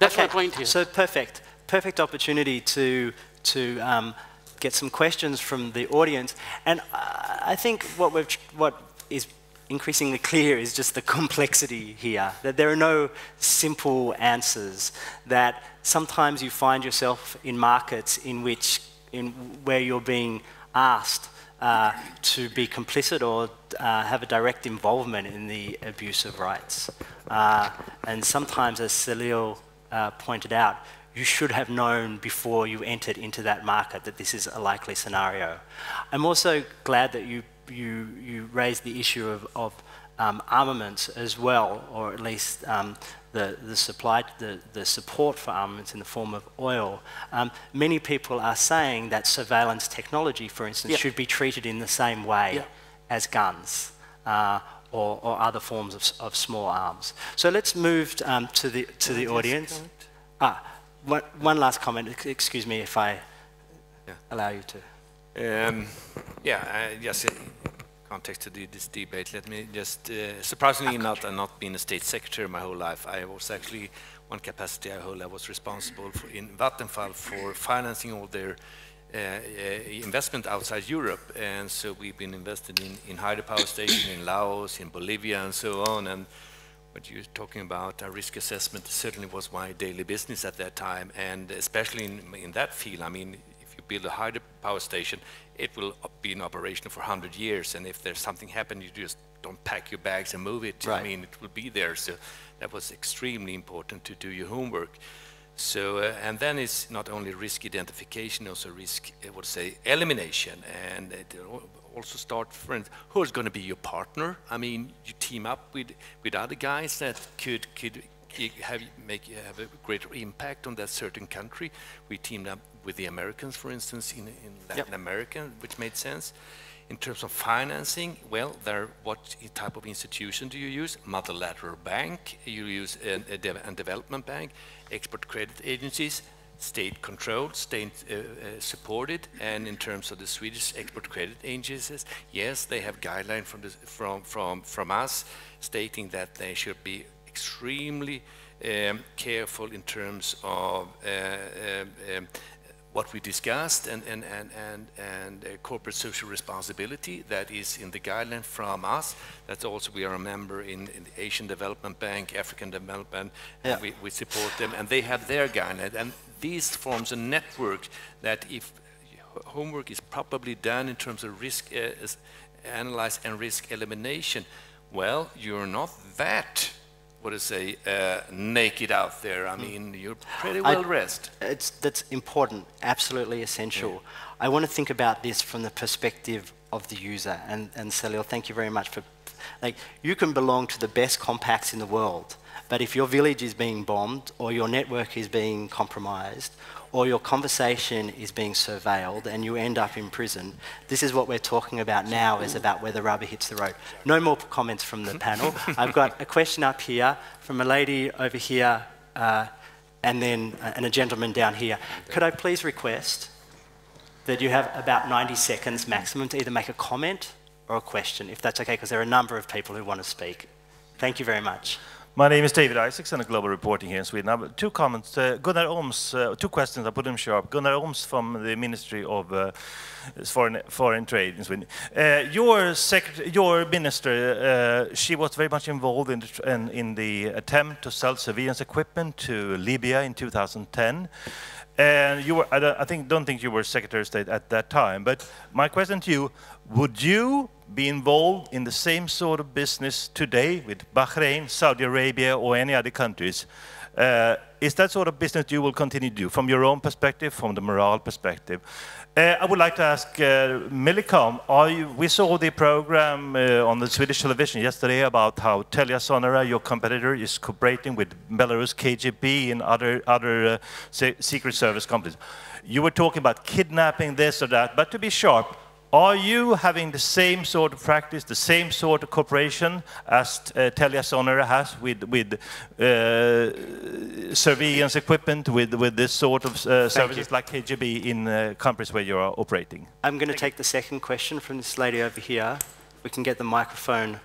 That's okay. my point here. So perfect, perfect opportunity to to um, get some questions from the audience. And I think what we've what is increasingly clear is just the complexity here. That there are no simple answers. That sometimes you find yourself in markets in which in where you're being asked uh, to be complicit or uh, have a direct involvement in the abuse of rights. Uh, and sometimes, as Salil uh, pointed out, you should have known before you entered into that market that this is a likely scenario. I'm also glad that you, you, you raised the issue of, of um, armaments as well, or at least um, the, the supply, the, the support for armaments in the form of oil. Um, many people are saying that surveillance technology, for instance, should be treated in the same way as guns. Uh, or, or, other forms of, of, small arms. So let's move um, to the to the audience. Ah, one, one last comment. Excuse me if I yeah. allow you to. Um, yeah, uh, yes. In context to this debate, let me just uh, surprisingly not, I've not been a state secretary my whole life. I was actually one capacity I hold. I was responsible for, in Vattenfall for financing all their uh, uh, investment outside Europe, and so we've been invested in, in hydropower stations in Laos, in Bolivia, and so on. And what you're talking about, a risk assessment certainly was my daily business at that time, and especially in, in that field. I mean, if you build a hydropower station, it will be in operation for 100 years, and if there's something happen, you just don't pack your bags and move it. Right. I mean, it will be there. So that was extremely important to do your homework. So, uh, and then it's not only risk identification, also risk, I would say, elimination. And it also start, for instance, who's going to be your partner? I mean, you team up with, with other guys that could, could have, make, have a greater impact on that certain country. We teamed up with the Americans, for instance, in, in Latin yep. America, which made sense. In terms of financing, well, there, what type of institution do you use? Multilateral bank, you use a, a, de a development bank, export credit agencies, state controlled, state uh, uh, supported, and in terms of the Swedish export credit agencies, yes, they have guidelines from, from, from, from us stating that they should be extremely um, careful in terms of uh, um, um what we discussed and, and, and, and, and uh, corporate social responsibility that is in the guideline from us. That's also we are a member in, in the Asian Development Bank, African Development, yeah. we, we support them and they have their guideline. And these forms a network that if homework is properly done in terms of risk uh, analyze and risk elimination, well, you're not that what to say, uh, naked out there. I hmm. mean, you're pretty well dressed. It's, that's important, absolutely essential. Yeah. I want to think about this from the perspective of the user. And, and Salil, thank you very much for, like, you can belong to the best compacts in the world, but if your village is being bombed or your network is being compromised or your conversation is being surveilled and you end up in prison, this is what we're talking about now is about where the rubber hits the road. No more comments from the panel. I've got a question up here from a lady over here uh, and then uh, and a gentleman down here. Could I please request that you have about 90 seconds maximum to either make a comment or a question, if that's okay, because there are a number of people who want to speak. Thank you very much. My name is David Isaacs, and Global Reporting here in Sweden. I have two comments. Uh, Gunnar Oom, uh, two questions, I put them sharp. Gunnar Oom from the Ministry of uh, Foreign, Foreign Trade in Sweden. Uh, your, your minister, uh, she was very much involved in the, in, in the attempt to sell surveillance equipment to Libya in 2010. and you were, I, don't, I think, don't think you were Secretary of State at that time, but my question to you, would you be involved in the same sort of business today with Bahrain, Saudi Arabia, or any other countries? Uh, is that sort of business you will continue to do from your own perspective, from the morale perspective? Uh, I would like to ask uh, Millicom, you, we saw the program uh, on the Swedish television yesterday about how TeliaSonera, your competitor, is cooperating with Belarus KGB and other, other uh, se secret service companies. You were talking about kidnapping this or that, but to be sharp, are you having the same sort of practice, the same sort of cooperation as uh, TeliaSonera has with, with uh, surveillance equipment, with, with this sort of uh, services you. like KGB in uh, countries where you are operating? I'm going to take the second question from this lady over here. We can get the microphone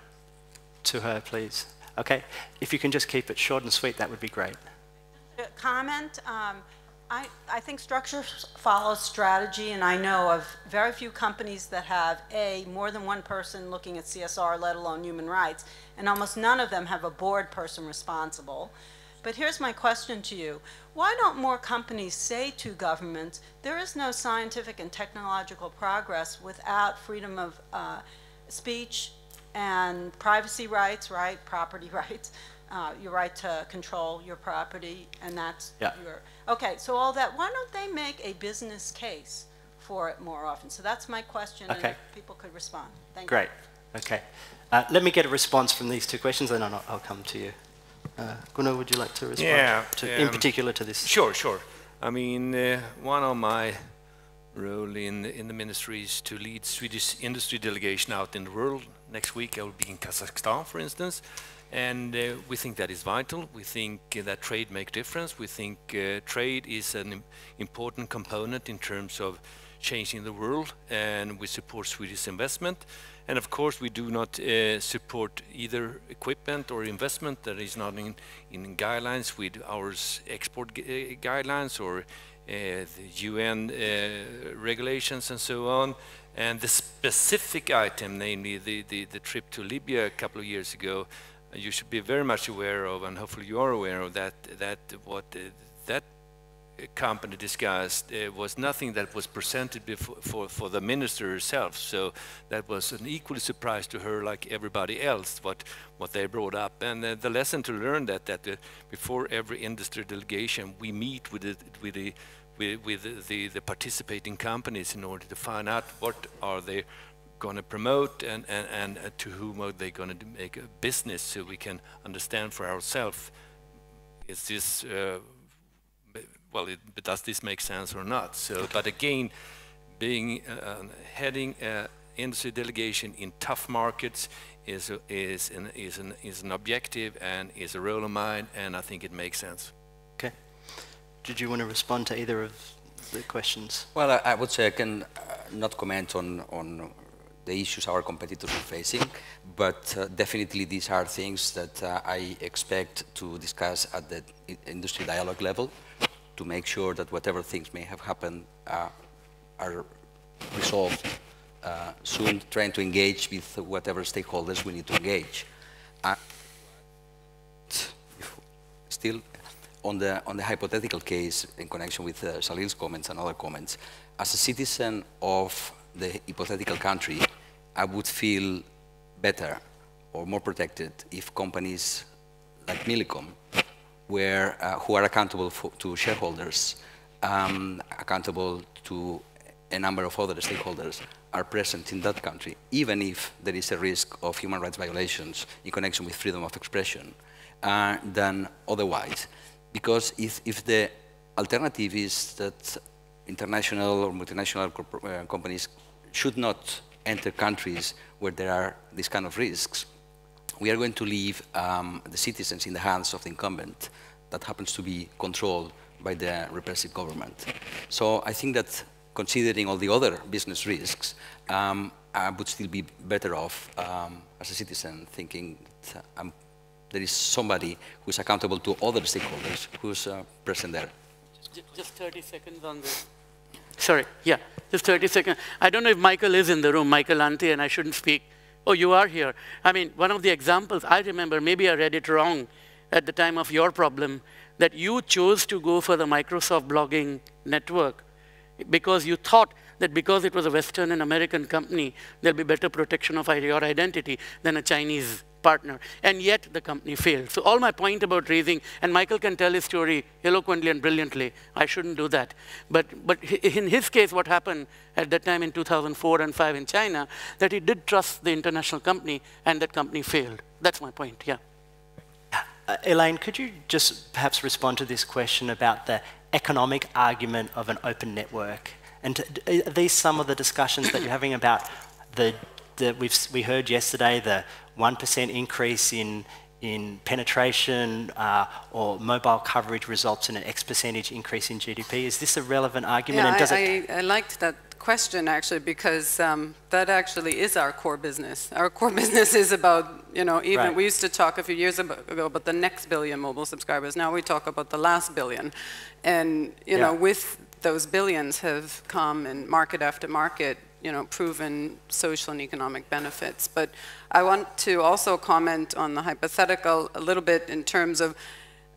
to her, please. Okay, if you can just keep it short and sweet, that would be great. Comment. Um, I, I think structure follows strategy, and I know of very few companies that have, A, more than one person looking at CSR, let alone human rights, and almost none of them have a board person responsible. But here's my question to you. Why don't more companies say to governments, there is no scientific and technological progress without freedom of uh, speech and privacy rights, right, property rights, uh, your right to control your property, and that's yeah. your Okay, so all that, why don't they make a business case for it more often? So that's my question, okay. and people could respond. Thank Great. you. Okay. Uh, let me get a response from these two questions, and I'll, I'll come to you. Uh, Gunnar, would you like to respond yeah, to, um, in particular to this? Sure, sure. I mean, uh, one of my role in, in the ministry is to lead Swedish industry delegation out in the world. Next week I will be in Kazakhstan, for instance, and uh, we think that is vital. We think that trade makes difference. We think uh, trade is an Im important component in terms of changing the world, and we support Swedish investment. And of course, we do not uh, support either equipment or investment that is not in, in guidelines with our export uh, guidelines or uh, the UN regulations and so on. And the specific item, namely the, the, the trip to Libya a couple of years ago, you should be very much aware of, and hopefully you are aware of that, that what uh, that company discussed uh, was nothing that was presented before, for, for the minister herself. So that was an equally surprise to her like everybody else, what, what they brought up. And uh, the lesson to learn that, that uh, before every industry delegation, we meet with the, with the with, with the, the participating companies in order to find out what are they going to promote and, and, and uh, to whom are they going to make a business so we can understand for ourselves is this uh, well it, does this make sense or not? So okay. but again being uh, heading an industry delegation in tough markets is a, is an, is an is an objective and is a role of mine and I think it makes sense. Okay. Did you want to respond to either of the questions? Well I, I would say I can uh, not comment on on the issues our competitors are facing, but uh, definitely these are things that uh, I expect to discuss at the industry dialogue level to make sure that whatever things may have happened uh, are resolved uh, soon, trying to engage with whatever stakeholders we need to engage. Uh, still, on the, on the hypothetical case in connection with uh, Salil's comments and other comments, as a citizen of the hypothetical country, I would feel better or more protected if companies like Millicom, uh, who are accountable for, to shareholders, um, accountable to a number of other stakeholders, are present in that country, even if there is a risk of human rights violations in connection with freedom of expression, uh, than otherwise. Because if, if the alternative is that international or multinational uh, companies should not enter countries where there are these kind of risks, we are going to leave um, the citizens in the hands of the incumbent that happens to be controlled by the repressive government. So I think that considering all the other business risks, um, I would still be better off um, as a citizen thinking um, there is somebody who's accountable to other stakeholders who's uh, present there. Just 30 seconds on this. Sorry, yeah, just 30 seconds. I don't know if Michael is in the room, Michael Anti, and I shouldn't speak. Oh, you are here. I mean, one of the examples, I remember, maybe I read it wrong at the time of your problem, that you chose to go for the Microsoft blogging network because you thought that because it was a Western and American company, there'll be better protection of your identity than a Chinese partner. And yet the company failed. So all my point about raising, and Michael can tell his story eloquently and brilliantly. I shouldn't do that. But, but in his case, what happened at that time in 2004 and 5 in China, that he did trust the international company and that company failed. That's my point, yeah. Uh, Elaine, could you just perhaps respond to this question about the economic argument of an open network? And are these some of the discussions that you're having about the, the we've, we heard yesterday, the 1% increase in, in penetration uh, or mobile coverage results in an X percentage increase in GDP? Is this a relevant argument? Yeah, I, I, I liked that question actually because um, that actually is our core business. Our core business is about, you know, even right. we used to talk a few years ago about the next billion mobile subscribers. Now we talk about the last billion. And, you yeah. know, with those billions have come in market after market, you know, proven social and economic benefits. But I want to also comment on the hypothetical a little bit in terms of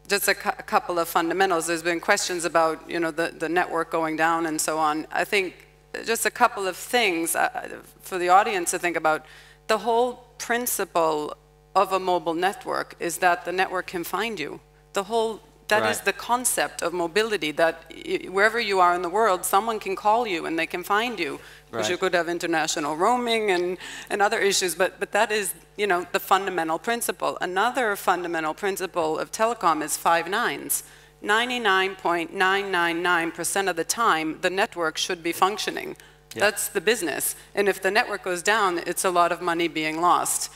just a, a couple of fundamentals. There's been questions about, you know, the, the network going down and so on. I think just a couple of things uh, for the audience to think about. The whole principle of a mobile network is that the network can find you. The whole that right. is the concept of mobility, that wherever you are in the world, someone can call you and they can find you. Because right. you could have international roaming and, and other issues, but, but that is you know, the fundamental principle. Another fundamental principle of telecom is five nines. 99.999% of the time, the network should be functioning. That's the business. And if the network goes down, it's a lot of money being lost.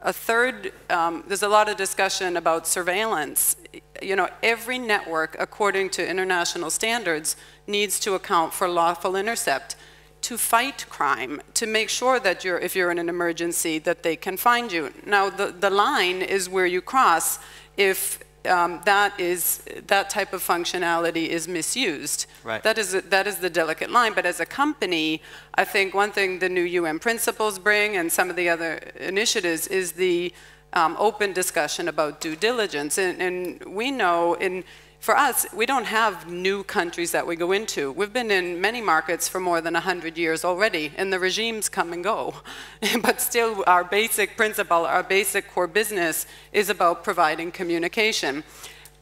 A third, um, there's a lot of discussion about surveillance. You know, every network, according to international standards, needs to account for lawful intercept to fight crime, to make sure that you're, if you're in an emergency, that they can find you. Now, the, the line is where you cross if um, that is that type of functionality is misused. Right. That is that is the delicate line. But as a company, I think one thing the new UN principles bring and some of the other initiatives is the um, open discussion about due diligence. And, and we know in for us, we don't have new countries that we go into. We've been in many markets for more than 100 years already, and the regimes come and go. but still, our basic principle, our basic core business is about providing communication.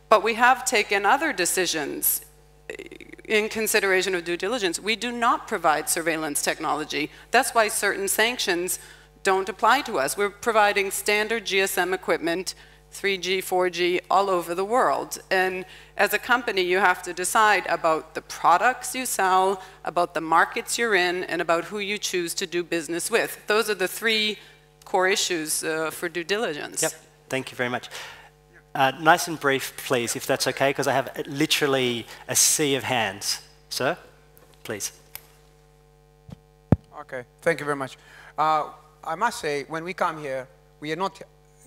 But we have taken other decisions in consideration of due diligence. We do not provide surveillance technology. That's why certain sanctions don't apply to us. We're providing standard GSM equipment 3G, 4G, all over the world. And as a company, you have to decide about the products you sell, about the markets you're in, and about who you choose to do business with. Those are the three core issues uh, for due diligence. Yep, thank you very much. Uh, nice and brief, please, if that's okay, because I have literally a sea of hands. Sir, please. Okay, thank you very much. Uh, I must say, when we come here, we are not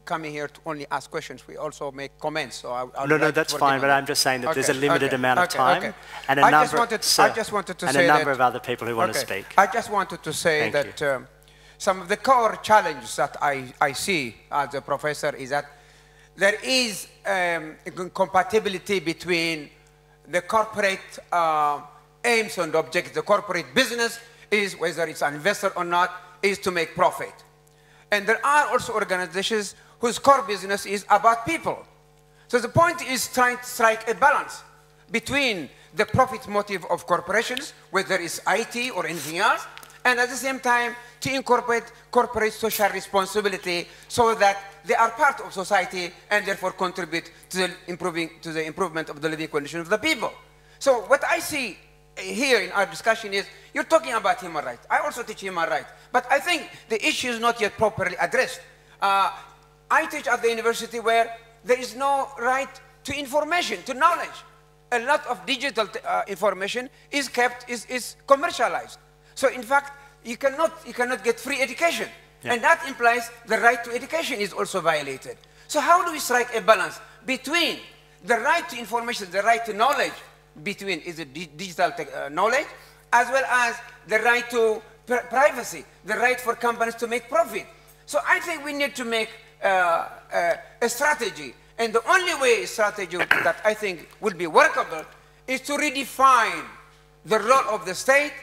coming here to only ask questions. We also make comments. So I, no, like no, that's fine. But I'm just saying that okay. there's a limited okay. amount of okay. time, and a I number. Just wanted, I just wanted to and say a number that, of other people who want to speak. I just wanted to say Thank that um, some of the core challenges that I, I see as a professor is that there is um, compatibility between the corporate uh, aims and objectives. The corporate business is, whether it's an investor or not, is to make profit. And there are also organizations whose core business is about people. So the point is trying to strike a balance between the profit motive of corporations, whether it's IT or anything else, and at the same time to incorporate corporate social responsibility so that they are part of society and therefore contribute to the, improving, to the improvement of the living condition of the people. So what I see here in our discussion is you're talking about human rights. I also teach human rights. But I think the issue is not yet properly addressed. Uh, I teach at the university where there is no right to information, to knowledge. A lot of digital uh, information is kept, is, is commercialized. So in fact, you cannot, you cannot get free education. Yeah. And that implies the right to education is also violated. So how do we strike a balance between the right to information, the right to knowledge, between is it digital uh, knowledge, as well as the right to pr privacy, the right for companies to make profit. So I think we need to make uh, uh, a strategy. And the only way strategy that I think will be workable is to redefine the role of the state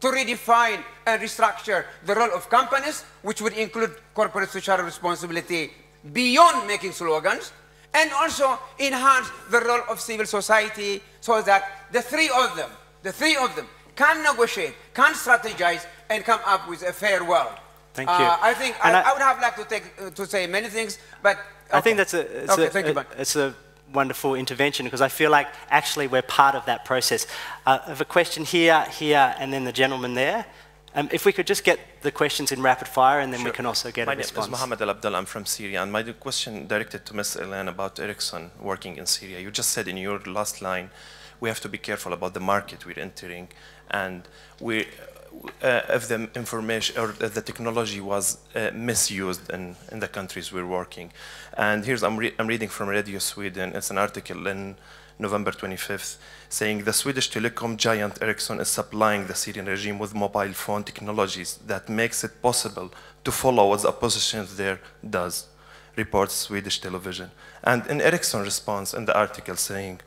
to redefine and restructure the role of companies, which would include corporate social responsibility beyond making slogans, and also enhance the role of civil society so that the three of them, the three of them can negotiate, can strategize, and come up with a fair world. Thank you. Uh, I think I, I, would have liked to, take, uh, to say many things, but okay. I think that's a, it's, okay, a, a, it's a wonderful intervention because I feel like actually we're part of that process. Uh, I have a question here, here, and then the gentleman there. Um, if we could just get the questions in rapid fire and then sure. we can also get my a response. My name is Mohammed Al Abdullah. I'm from Syria. And my question directed to Ms. Elaine about Ericsson working in Syria. You just said in your last line, we have to be careful about the market we're entering. And we, uh, if the information or the technology was uh, misused in, in the countries we're working. And here's, I'm, re I'm reading from Radio Sweden. It's an article in November 25th, saying the Swedish telecom giant Ericsson is supplying the Syrian regime with mobile phone technologies that makes it possible to follow what the opposition there does, reports Swedish television. And in Ericsson's response in the article saying,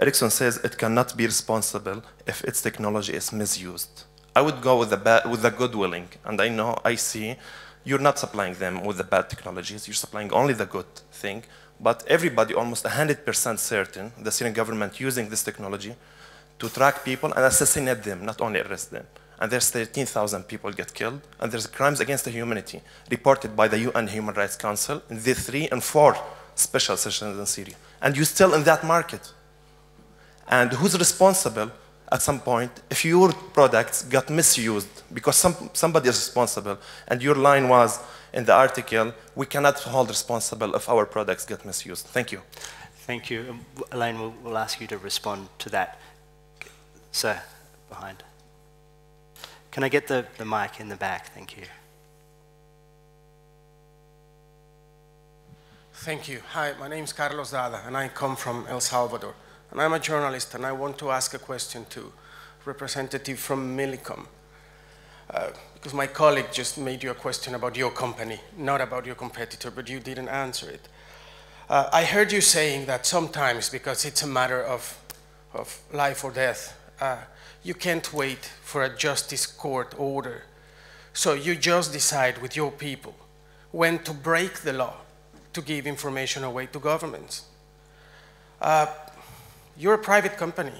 Ericsson says it cannot be responsible if its technology is misused. I would go with the, bad, with the good willing, and I know, I see, you're not supplying them with the bad technologies, you're supplying only the good thing, but everybody, almost 100% certain, the Syrian government using this technology to track people and assassinate them, not only arrest them. And there's 13,000 people get killed, and there's crimes against the humanity reported by the UN Human Rights Council in the three and four special sessions in Syria. And you're still in that market. And who's responsible at some point if your products got misused because some, somebody is responsible and your line was in the article, we cannot hold responsible if our products get misused. Thank you. Thank you. Um, Elaine, we'll, we'll ask you to respond to that. Sir, behind. Can I get the, the mic in the back? Thank you. Thank you. Hi, my name is Carlos Dada, and I come from El Salvador. And I'm a journalist, and I want to ask a question to representative from Millicom. Uh, because my colleague just made you a question about your company, not about your competitor, but you didn't answer it. Uh, I heard you saying that sometimes, because it's a matter of, of life or death, uh, you can't wait for a justice court order. So you just decide with your people when to break the law to give information away to governments. Uh, you're a private company.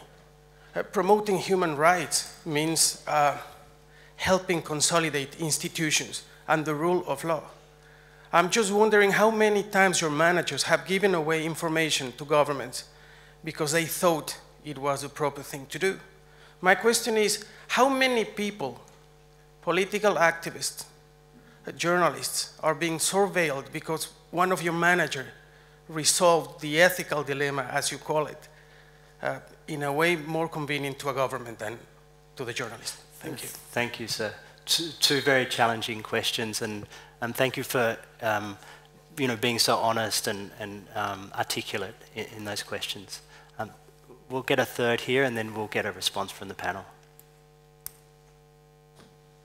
Uh, promoting human rights means uh, helping consolidate institutions and the rule of law. I'm just wondering how many times your managers have given away information to governments because they thought it was the proper thing to do. My question is, how many people, political activists, uh, journalists, are being surveilled because one of your managers resolved the ethical dilemma, as you call it, uh, in a way more convenient to a government than to the journalist. Thank you. Thank you, sir. Two, two very challenging questions, and, and thank you for um, you know, being so honest and, and um, articulate in, in, those questions. Um, we'll get a third here, and then we'll get a response from the panel.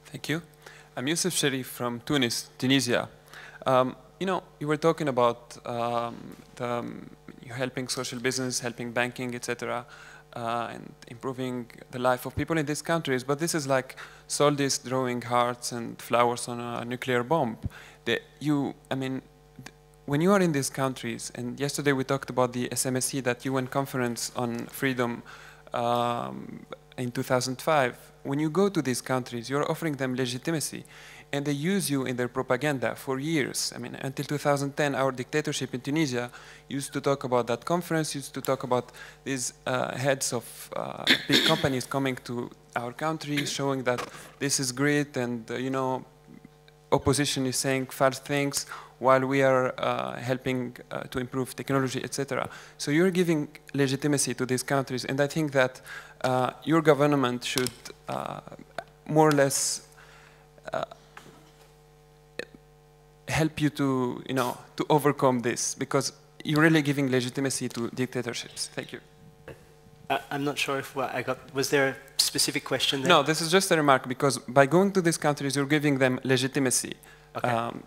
Thank you. I'm Youssef Sharif from Tunis, Tunisia. Um, you know, you were talking about um, the, um, helping social business, helping banking, etc., uh, and improving the life of people in these countries. But this is like soldiers drawing hearts and flowers on a nuclear bomb. You, I mean, when you are in these countries, and yesterday we talked about the SMSC, that UN conference on freedom um, in 2005, when you go to these countries, you're offering them legitimacy and they use you in their propaganda for years. I mean, until 2010, our dictatorship in Tunisia used to talk about that conference, used to talk about these uh, heads of uh, big companies coming to our country, showing that this is great, and uh, you know, opposition is saying false things while we are uh, helping uh, to improve technology, etc. So you're giving legitimacy to these countries, and I think that uh, your government should more or less help you to, you know, to overcome this because you're really giving legitimacy to dictatorships. Thank you. Uh, I'm not sure if I got, was there a specific question there? No, this is just a remark because by going to these countries, you're giving them legitimacy. Okay. Um,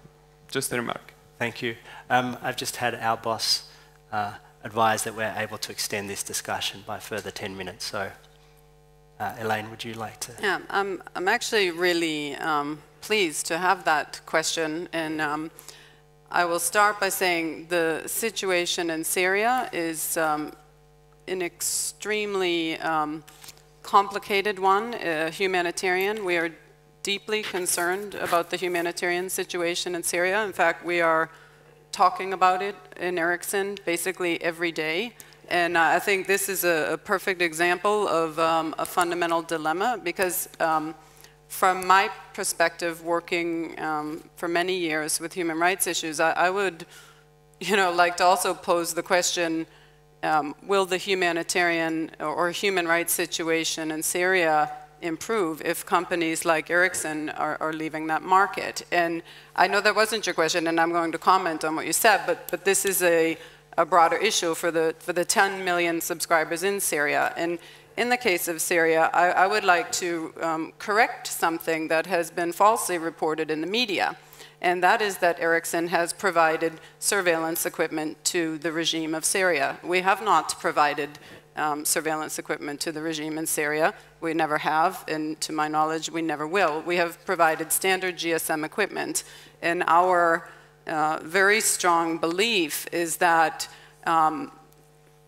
just a remark. Thank you. Um, I've just had our boss uh, advise that we're able to extend this discussion by further 10 minutes, so Uh, Elaine, would you like to? Yeah, I'm, I'm actually really um, pleased to have that question. And um, I will start by saying the situation in Syria is um, an extremely um, complicated one, uh, humanitarian. We are deeply concerned about the humanitarian situation in Syria. In fact, we are talking about it in Ericsson basically every day. And uh, I think this is a, a perfect example of um, a fundamental dilemma because um, from my perspective, working um, for many years with human rights issues, I, I, would, you know, like to also pose the question, um, will the humanitarian or human rights situation in Syria improve if companies like Ericsson are, are, leaving that market? And I know that wasn't your question, and I'm going to comment on what you said, but, but this is a, a broader issue for the, for the 10 million subscribers in Syria. And in the case of Syria, I, I would like to um, correct something that has been falsely reported in the media, and that is that Ericsson has provided surveillance equipment to the regime of Syria. We have not provided um, surveillance equipment to the regime in Syria. We never have, and to my knowledge, we never will. We have provided standard GSM equipment, and our very strong belief is that um,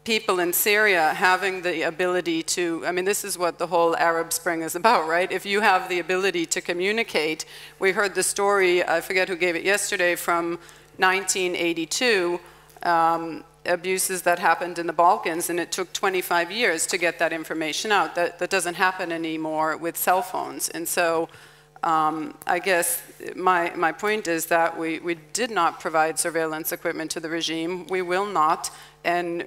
people in Syria having the ability to, I mean, this is what the whole Arab Spring is about, right? If you have the ability to communicate, we heard the story, I forget who gave it yesterday, from 1982, um, abuses that happened in the Balkans, and it took 25 years to get that information out. That, that doesn't happen anymore with cell phones. And so um, I guess my, my point is that we, we did not provide surveillance equipment to the regime. We will not. And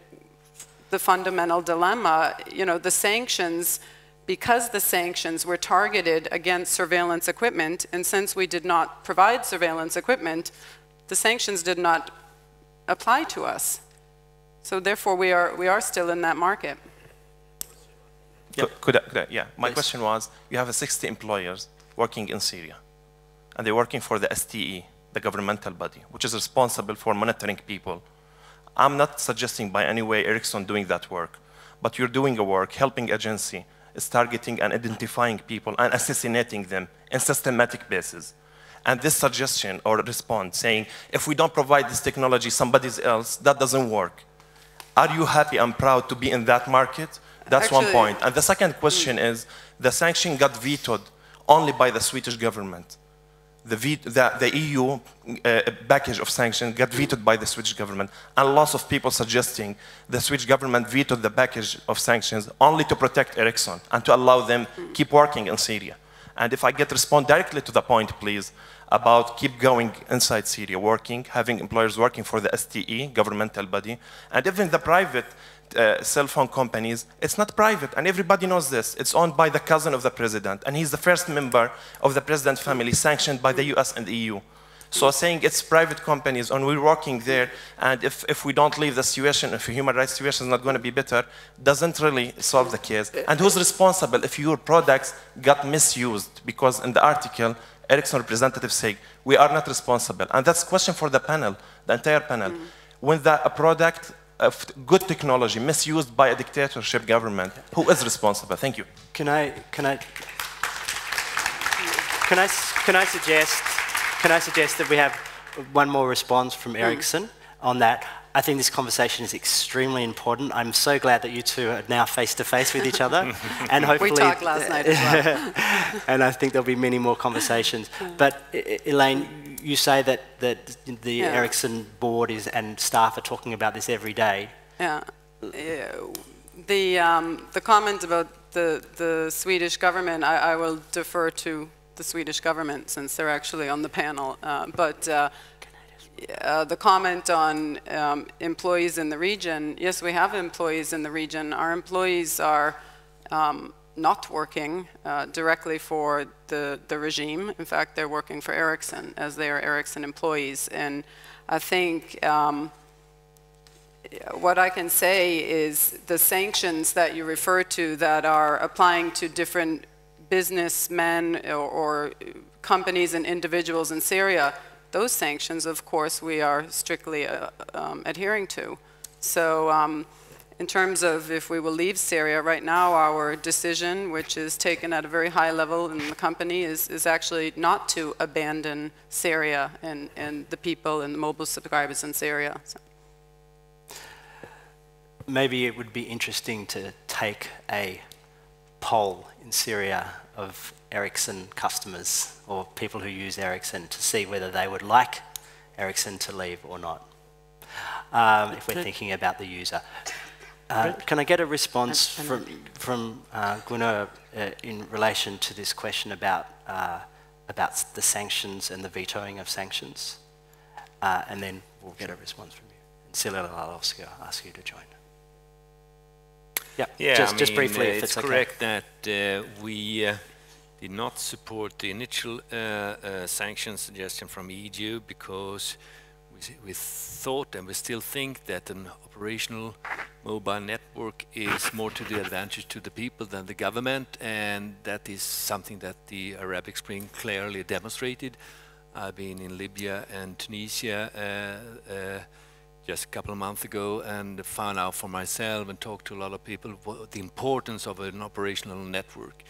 the fundamental dilemma. You know, the sanctions, because the sanctions were targeted against surveillance equipment, and since we did not provide surveillance equipment, the sanctions did not apply to us. So therefore, we are, we are still in that market. Yeah, could I, could I, yeah. my Please. question was, you have 60 employers working in Syria, and they're working for the STE, the governmental body, which is responsible for monitoring people I'm not suggesting by any way Ericsson doing that work, but you're doing a work, helping agency is targeting and identifying people and assassinating them in systematic basis. And this suggestion or response saying, if we don't provide this technology somebody else, that doesn't work. Are you happy and proud to be in that market? That's Actually, one point. And the second question is, the sanction got vetoed only by the Swedish government the, the, the, EU uh, package of sanctions got vetoed by the Swedish government, and lots of people suggesting the Swedish government vetoed the package of sanctions only to protect Ericsson and to allow them keep working in Syria. And if I get respond directly to the point, please, about keep going inside Syria, working, having employers working for the STE, governmental body, and even the private uh, cell phone companies, it's not private, and everybody knows this. It's owned by the cousin of the president, and he's the first member of the president family sanctioned by the US and the EU. So saying it's private companies and we're working there, and if, if we don't leave the situation, if the human rights situation is not going to be better, doesn't really solve the case. And who's responsible if your products got misused? Because in the article, Ericsson representatives say, we are not responsible. And that's a question for the panel, the entire panel. Mm. When the, a product of good technology misused by a dictatorship government, who is responsible? Thank you. Can I, can I, can I, can I suggest, can I suggest that we have one more response from mm. Ericsson mm. on that? I think this conversation is extremely important. I'm so glad that you two are now face to face with each other, and hopefully we talked last night as well. and I think there'll be many more conversations. But Elaine, you say that that the yeah. Ericsson board is and staff are talking about this every day. Yeah. yeah. The um, the comment about the the Swedish government, I, I, will defer to the Swedish government since they're actually on the panel. Uh, but. Uh, uh, the comment on um, employees in the region, yes, we have employees in the region. Our employees are um, not working uh, directly for the, the regime. In fact, they're working for Ericsson as they are Ericsson employees. And I think um, what I can say is the sanctions that you refer to that are applying to different businessmen or, or companies and individuals in Syria those sanctions, of course, we are strictly uh, um, adhering to. So um, in terms of if we will leave Syria, right now our decision, which is taken at a very high level in the company, is, is actually not to abandon Syria and, and the people and the mobile subscribers in Syria. So. Maybe it would be interesting to take a poll in Syria of Ericsson customers or people who use Ericsson to see whether they would like Ericsson to leave or not. Um, if we're thinking about the user. Uh, can I get a response from, from uh, Gunnar uh, in relation to this question about, uh, about the sanctions and the vetoing of sanctions? Uh, and then we'll get a response from you. And Sila, I'll also ask you to join. Yeah, yeah just, I just mean, briefly, if it's, it's correct that we did not support the initial sanctions suggestion from EU because we, we thought and we still think that an operational mobile network is more to the advantage to the people than the government and that is something that the Arabic Spring clearly demonstrated. I've been in Libya and Tunisia uh, uh, just a couple of months ago and found out for myself and talked to a lot of people the importance of an operational network.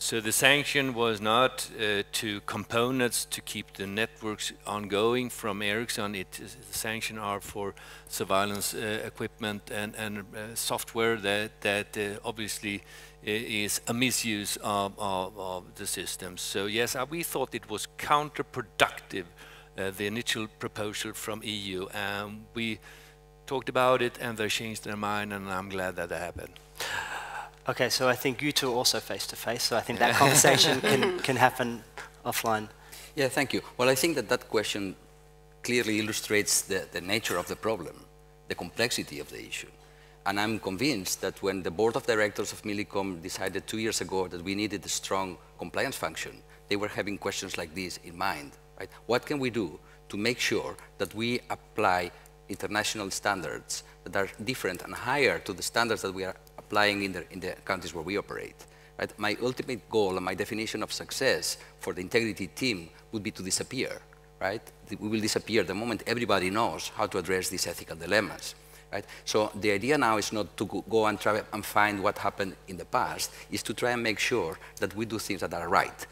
So the sanction was not uh, to components to keep the networks ongoing from Ericsson. It, the sanction are for surveillance uh, equipment and, and uh, software that, that uh, obviously is a misuse of, of, of, the system. So yes, uh, we thought it was counterproductive, uh, the initial proposal from EU. And we talked about it and they changed their mind and I'm glad that that happened. Okay, so I think you two are also face to face, so I think that conversation can, can happen offline. Yeah, thank you. Well, I think that that question clearly illustrates the, the nature of the problem, the complexity of the issue. And I'm convinced that when the board of directors of Millicom decided two years ago that we needed a strong compliance function, they were having questions like this in mind. Right? What can we do to make sure that we apply international standards that are different and higher to the standards that we are applying in the, in the countries where we operate. Right? My ultimate goal and my definition of success for the integrity team would be to disappear. Right? We will disappear the moment everybody knows how to address these ethical dilemmas. Right? So the idea now is not to go and try and find what happened in the past, is to try and make sure that we do things that are right.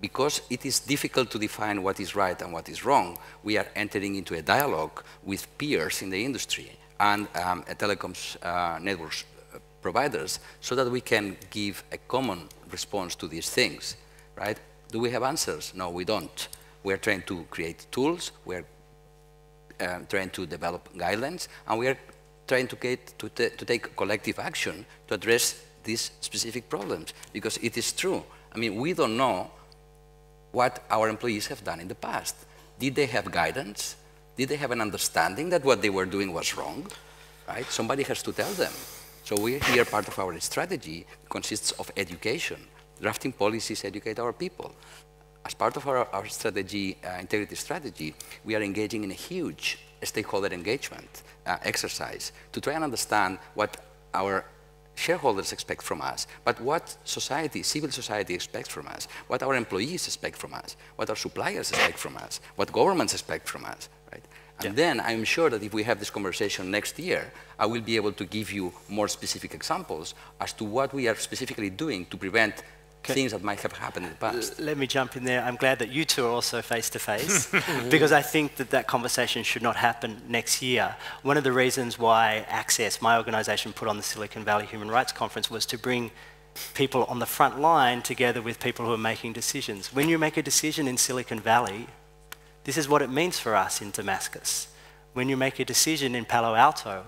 Because it is difficult to define what is right and what is wrong, we are entering into a dialogue with peers in the industry and um, telecoms uh, networks providers so that we can give a common response to these things, right? Do we have answers? No, we don't. We're trying to create tools, we're uh, trying to develop guidelines, and we're trying to, get, to, to take collective action to address these specific problems, because it is true. I mean, we don't know what our employees have done in the past. Did they have guidance? Did they have an understanding that what they were doing was wrong? Right? Somebody has to tell them. So we here, part of our strategy consists of education. Drafting policies educate our people. As part of our, our strategy, uh, integrity strategy, we are engaging in a huge stakeholder engagement uh, exercise to try and understand what our shareholders expect from us, but what society, civil society expects from us, what our employees expect from us, what our suppliers expect from us, what governments expect from us, right? And yeah. then I'm sure that if we have this conversation next year, I will be able to give you more specific examples as to what we are specifically doing to prevent things that might have happened in the past. Let me jump in there. I'm glad that you two are also face to face because I think that that conversation should not happen next year. One of the reasons why Access, my organization, put on the Silicon Valley Human Rights Conference was to bring people on the front line together with people who are making decisions. When you make a decision in Silicon Valley, this is what it means for us in Damascus. When you make a decision in Palo Alto,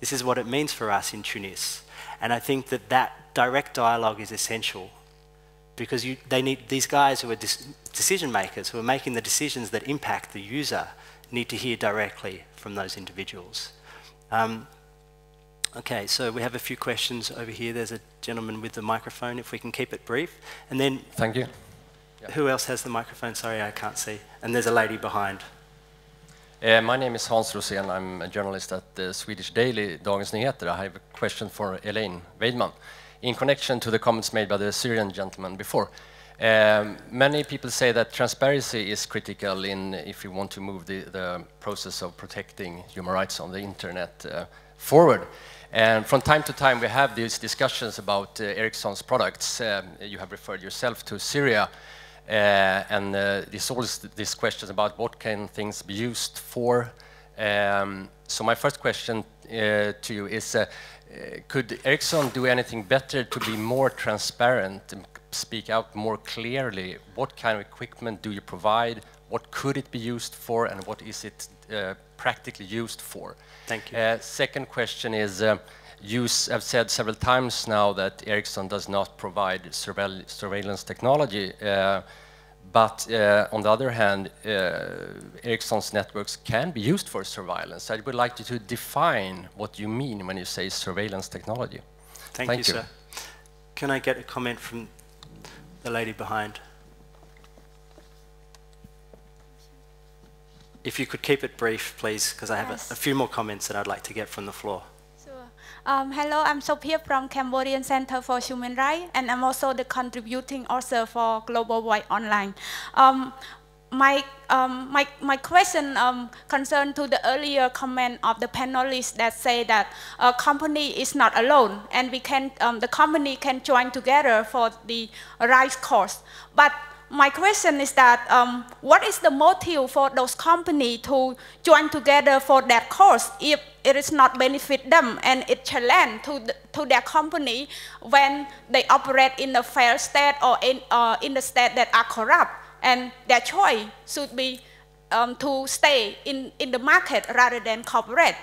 this is what it means for us in Tunis. And I think that that direct dialogue is essential because you, they need, these guys who are decision makers, who are making the decisions that impact the user, need to hear directly from those individuals. Um, okay, so we have a few questions over here. There's a gentleman with the microphone, if we can keep it brief. And then... Thank you. Who else has the microphone? Sorry, I can't see. And there's a lady behind. Uh, my name is Hans Rosén. I'm a journalist at the Swedish daily Dagens Nyheter. I have a question for Elaine Weidman. In connection to the comments made by the Syrian gentleman before, um, many people say that transparency is critical in if you want to move the, the process of protecting human rights on the internet uh, forward. And from time to time, we have these discussions about uh, Ericsson's products. Um, you have referred yourself to Syria. Uh, and uh, there's always these questions about what can things be used for. Um, so my first question uh, to you is, could Ericsson do anything better to be more transparent and speak out more clearly? What kind of equipment do you provide? What could it be used for, and what is it practically used for? Thank you. Second question is, you have said several times now that Ericsson does not provide surveil surveillance technology. Uh, but uh, on the other hand, uh, Ericsson's networks can be used for surveillance. I would like you to define what you mean when you say surveillance technology. Thank, Thank you, you, sir. Can I get a comment from the lady behind? If you could keep it brief, please, because I have yes. a, a few more comments that I'd like to get from the floor. Um, hello, I'm Sophia from Cambodian Center for Human Rights, and I'm also the contributing author for Global White Online. Um, my, um, my, my question um, concerned to the earlier comment of the panelists that say that a company is not alone and we can, um, the company can join together for the rights cause. But my question is that um, what is the motive for those companies to join together for that cause if it is not benefit them and it challenge to, the, to their company when they operate in a fair state or in, uh, in the state that are corrupt and their choice should be um, to stay in, in the market rather than cooperate.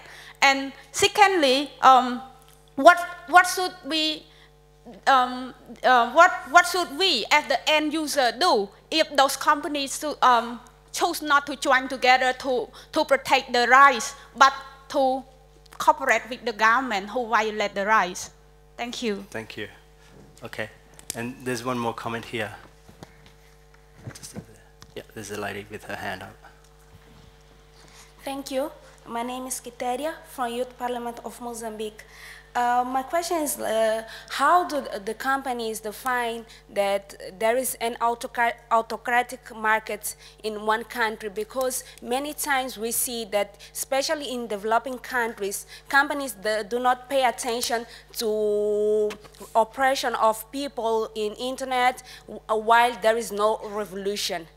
And secondly, um, what, what should we um, uh, what, what should we as the end user do if those companies to, um, choose not to join together to, to protect the rights, but to cooperate with the government who violate the rights? Thank you. Thank you. Okay. And there's one more comment here. Yeah, there's a lady with her hand up. Thank you. My name is Kiteria from Youth Parliament of Mozambique. Uh, my question is, uh, how do the companies define that there is an autocratic market in one country? Because many times we see that, especially in developing countries, companies do not pay attention to oppression of people in internet while there is no revolution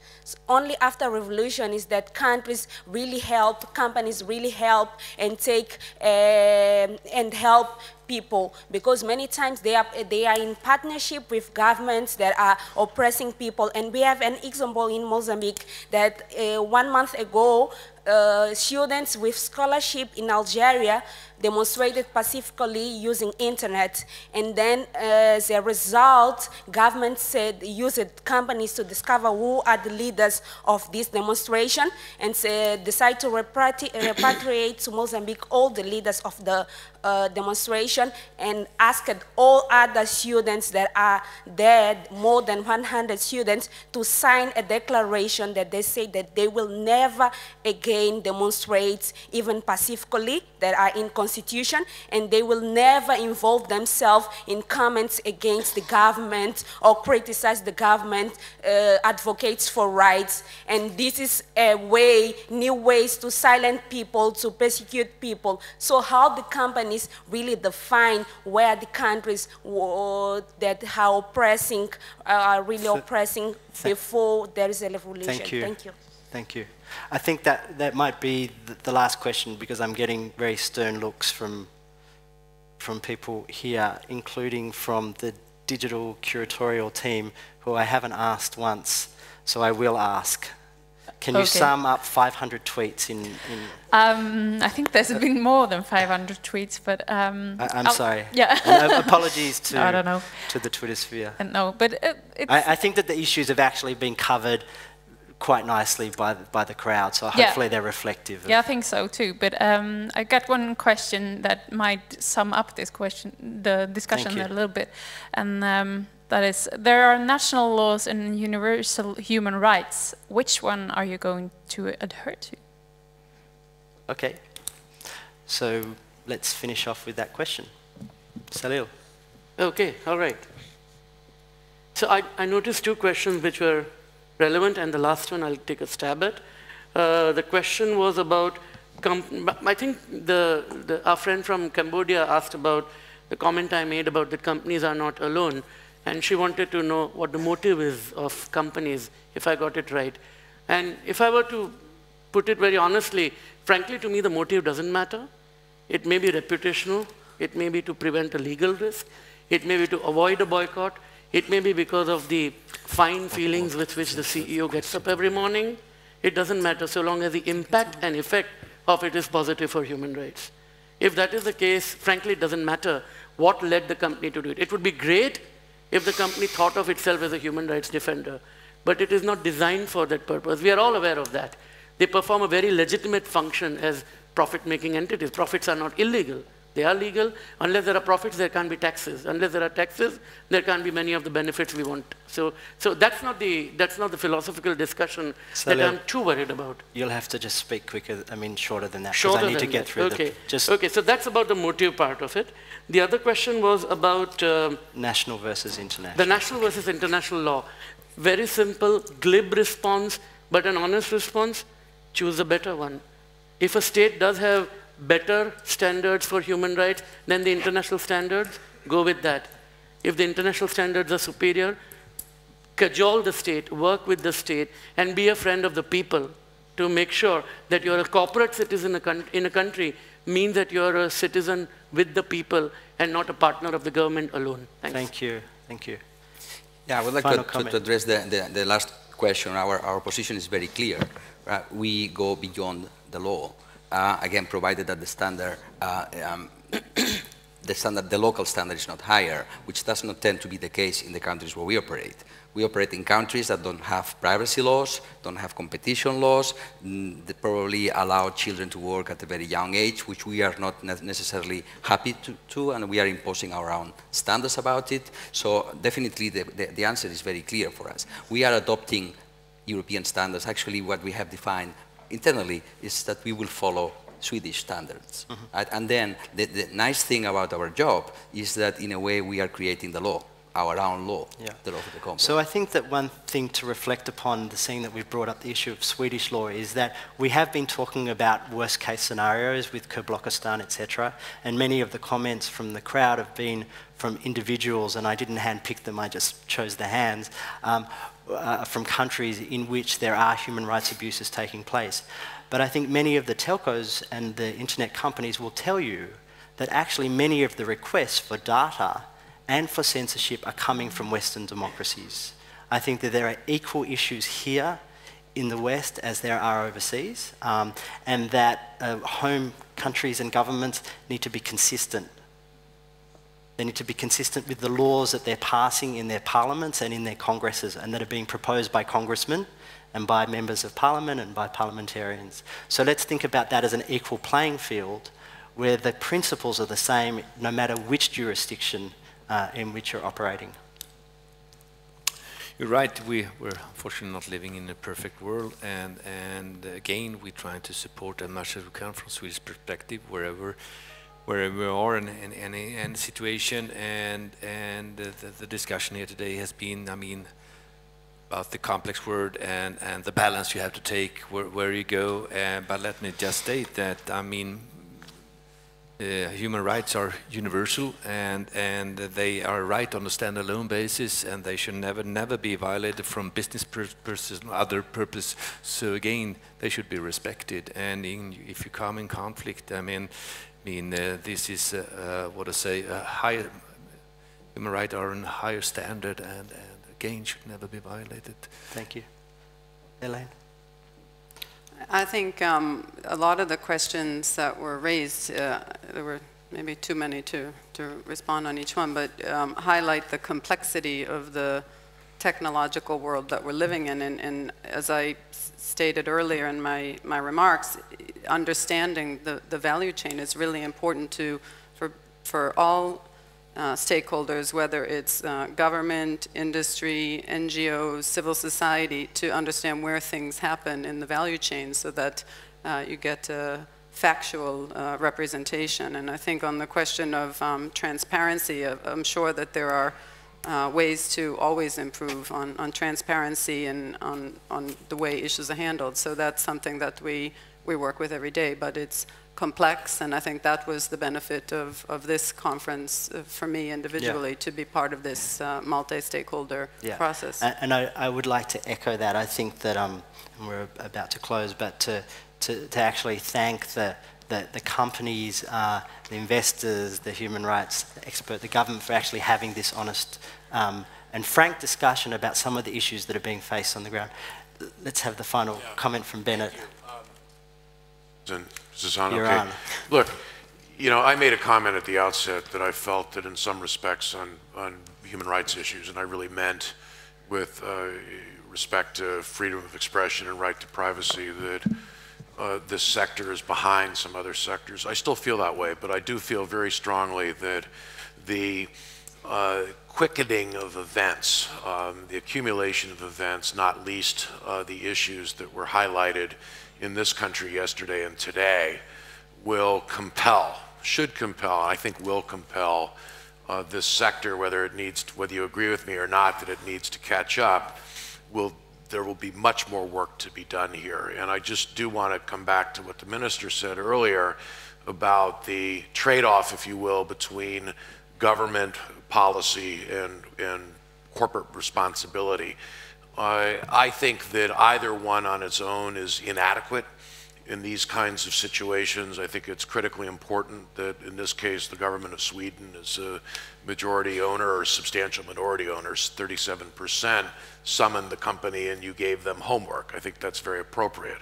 only after revolution is that countries really help, companies really help and take uh, and help people because many times they are, they are in partnership with governments that are oppressing people. And we have an example in Mozambique that uh, one month ago, uh, students with scholarship in Algeria demonstrated pacifically using internet. And then as a result, government said, used companies to discover who are the leaders of this demonstration and say, decide to repatri repatriate to Mozambique all the leaders of the uh, demonstration and asked all other students that are there, more than 100 students, to sign a declaration that they say that they will never again demonstrate even pacifically that are in constitution and they will never involve themselves in comments against the government or criticize the government, uh, advocates for rights. And this is a way, new ways to silence people, to persecute people. So how the companies really define where the countries that are oppressing, uh, are really oppressing before there is a revolution. Thank you. Thank you. Thank you. I think that, that might be the, the last question because I'm getting very stern looks from, from people here, including from the digital curatorial team, who I haven't asked once, so I will ask. Can you okay. sum up 500 tweets in... in um, I think there's been more than 500 tweets, but... Um, I, am sorry. Yeah. uh, apologies to, no, I don't know. to the Twitter sphere. Uh, no, but it, I, I, think that the issues have actually been covered quite nicely by the, by the crowd. So hopefully yeah. they're reflective. Yeah, I think so too. But um, I got one question that might sum up this question, the discussion a little bit, and um, that is: there are national laws and universal human rights. Which one are you going to adhere to? Okay. So let's finish off with that question. Salil. Okay. All right. So I, I noticed two questions which were relevant, and the last one I'll take a stab at. Uh, the question was about I think the, the, our friend from Cambodia asked about the comment I made about the companies are not alone. And she wanted to know what the motive is of companies, if I got it right. And if I were to put it very honestly, frankly, to me, the motive doesn't matter. It may be reputational. It may be to prevent a legal risk. It may be to avoid a boycott. It may be because of the fine feelings with which the CEO gets up every morning. It doesn't matter so long as the impact and effect of it is positive for human rights. If that is the case, frankly, it doesn't matter what led the company to do it. It would be great if the company thought of itself as a human rights defender, but it is not designed for that purpose. We are all aware of that. They perform a very legitimate function as profit-making entities. Profits are not illegal. They are legal. Unless there are profits, there can't be taxes. Unless there are taxes, there can't be many of the benefits we want. So, so that's not the that's not the philosophical discussion so that I'm too worried about. You'll have to just speak quicker. I mean, shorter than that. Shorter I need to get that. through okay. The, just okay. So that's about the motive part of it. The other question was about um, national versus international. The national versus international law. Very simple, glib response, but an honest response. Choose a better one. If a state does have better standards for human rights than the international standards, go with that. If the international standards are superior, cajole the state, work with the state, and be a friend of the people to make sure that you're a corporate citizen in a country means that you're a citizen with the people and not a partner of the government alone. Thanks. Thank you. Thank you. Yeah, I would like to, to, to, address the, the, the, last question. Our, our position is very clear. Right? We go beyond the law uh, again, provided that the standard, uh, um, the standard, the local standard is not higher, which does not tend to be the case in the countries where we operate. We operate in countries that don't have privacy laws, don't have competition laws, mm, that probably allow children to work at a very young age, which we are not necessarily happy to, to, and we are imposing our own standards about it. So definitely the, the, the answer is very clear for us. We are adopting European standards. Actually, what we have defined internally is that we will follow Swedish standards. Mm -hmm. And then the, the, nice thing about our job is that in a way we are creating the law, our own law, yeah. the law of the company. So I think that one thing to reflect upon the seeing that we've brought up the issue of Swedish law is that we have been talking about worst case scenarios with Kerblokistan, etc. And many of the comments from the crowd have been from individuals, and I didn't handpick them, I just chose the hands, um, uh, from countries in which there are human rights abuses taking place. But I think many of the telcos and the internet companies will tell you that actually many of the requests for data and for censorship are coming from Western democracies. I think that there are equal issues here in the West as there are overseas, um, and that uh, home countries and governments need to be consistent they need to be consistent with the laws that they're passing in their parliaments and in their congresses and that are being proposed by congressmen and by members of parliament and by parliamentarians. So let's think about that as an equal playing field where the principles are the same no matter which jurisdiction uh, in which you're operating. You're right. We, we're unfortunately not living in a perfect world, and and again, we're trying to support as much as we can from Swedish perspective wherever wherever we are in, in, situation and and the, the, discussion here today has been I mean about the complex word and and the balance you have to take where, where you go. Uh, but let me just state that I mean uh, human rights are universal and and they are right on a standalone basis and they should never never be violated from business purposes or other purpose. So again they should be respected. And in, if you come in conflict I mean I mean, uh, this is, uh, uh, what I say, a higher, human rights are in a higher standard and, and again should never be violated. Thank you. Elaine? I think um, a lot of the questions that were raised, uh, there were maybe too many to, to respond on each one, but um, highlight the complexity of the technological world that we're living in. And, and as I stated earlier in my, my remarks, understanding the, the value chain is really important to, for, for all uh, stakeholders, whether it's uh, government, industry, NGOs, civil society, to understand where things happen in the value chain so that uh, you get a factual uh, representation. And I think on the question of um, transparency, uh, I'm sure that there are uh, ways to always improve on, on transparency and on, on the way issues are handled. So that's something that we we work with every day, but it's complex, and I think that was the benefit of, of this conference uh, for me individually yeah. to be part of this uh, multi-stakeholder yeah. process. And, and I, I, would like to echo that. I think that um, we're about to close, but to, to, to actually thank the, the, the companies, uh, the investors, the human rights expert, the government for actually having this honest um, and frank discussion about some of the issues that are being faced on the ground. Let's have the final yeah. comment from Bennett. Um, is on? You're okay. On. Look, you know, I made a comment at the outset that I felt that in some respects on, on human rights issues, and I really meant with uh, respect to freedom of expression and right to privacy that uh, this sector is behind some other sectors. I still feel that way, but I do feel very strongly that the uh, quickening of events, um, the accumulation of events, not least uh, the issues that were highlighted in this country yesterday and today will compel, should compel, I think will compel uh, this sector, whether it needs, to, whether you agree with me or not, that it needs to catch up, will there will be much more work to be done here. And I just do want to come back to what the minister said earlier about the trade-off, if you will, between government policy and, and corporate responsibility. Uh, I think that either one on its own is inadequate in these kinds of situations. I think it's critically important that in this case the government of Sweden is majority owner or substantial minority owners, 37%, summoned the company and you gave them homework. I think that's very appropriate.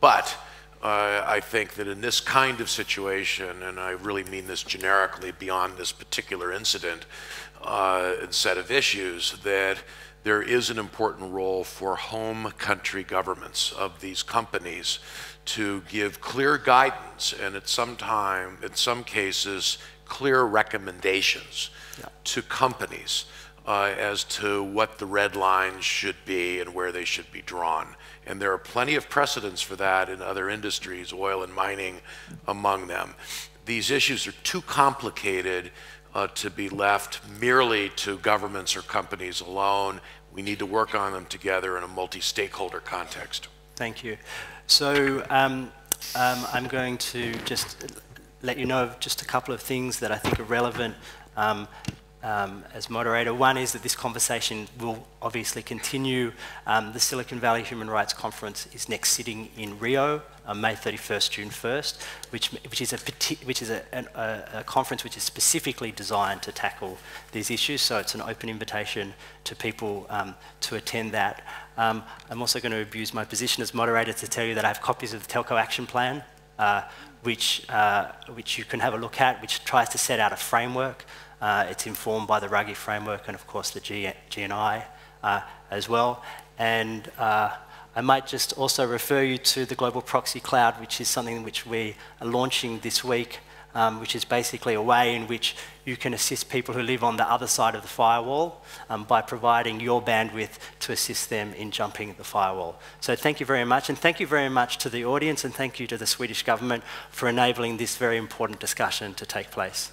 But uh, I think that in this kind of situation, and I really mean this generically beyond this particular incident uh, and set of issues, that there is an important role for home country governments of these companies to give clear guidance and at some time, in some cases, clear recommendations yeah. to companies uh, as to what the red lines should be and where they should be drawn. And there are plenty of precedents for that in other industries, oil and mining among them. These issues are too complicated uh, to be left merely to governments or companies alone. We need to work on them together in a multi-stakeholder context. Thank you. So um, um, I'm going to just let you know of just a couple of things that I think are relevant um, um, as moderator. One is that this conversation will obviously continue. Um, the Silicon Valley Human Rights Conference is next sitting in Rio, May 31st, June 1st, which, which is, a, which is a, a, a, conference which is specifically designed to tackle these issues. So it's an open invitation to people um, to attend that. Um, I'm also going to abuse my position as moderator to tell you that I have copies of the Telco Action Plan, uh, which, uh, which you can have a look at, which tries to set out a framework uh, it's informed by the Ruggie framework and, of course, the G GNI uh, as well. And uh, I might just also refer you to the Global Proxy Cloud, which is something which we are launching this week, um, which is basically a way in which you can assist people who live on the other side of the firewall um, by providing your bandwidth to assist them in jumping the firewall. So thank you very much, and thank you very much to the audience, and thank you to the Swedish government for enabling this very important discussion to take place.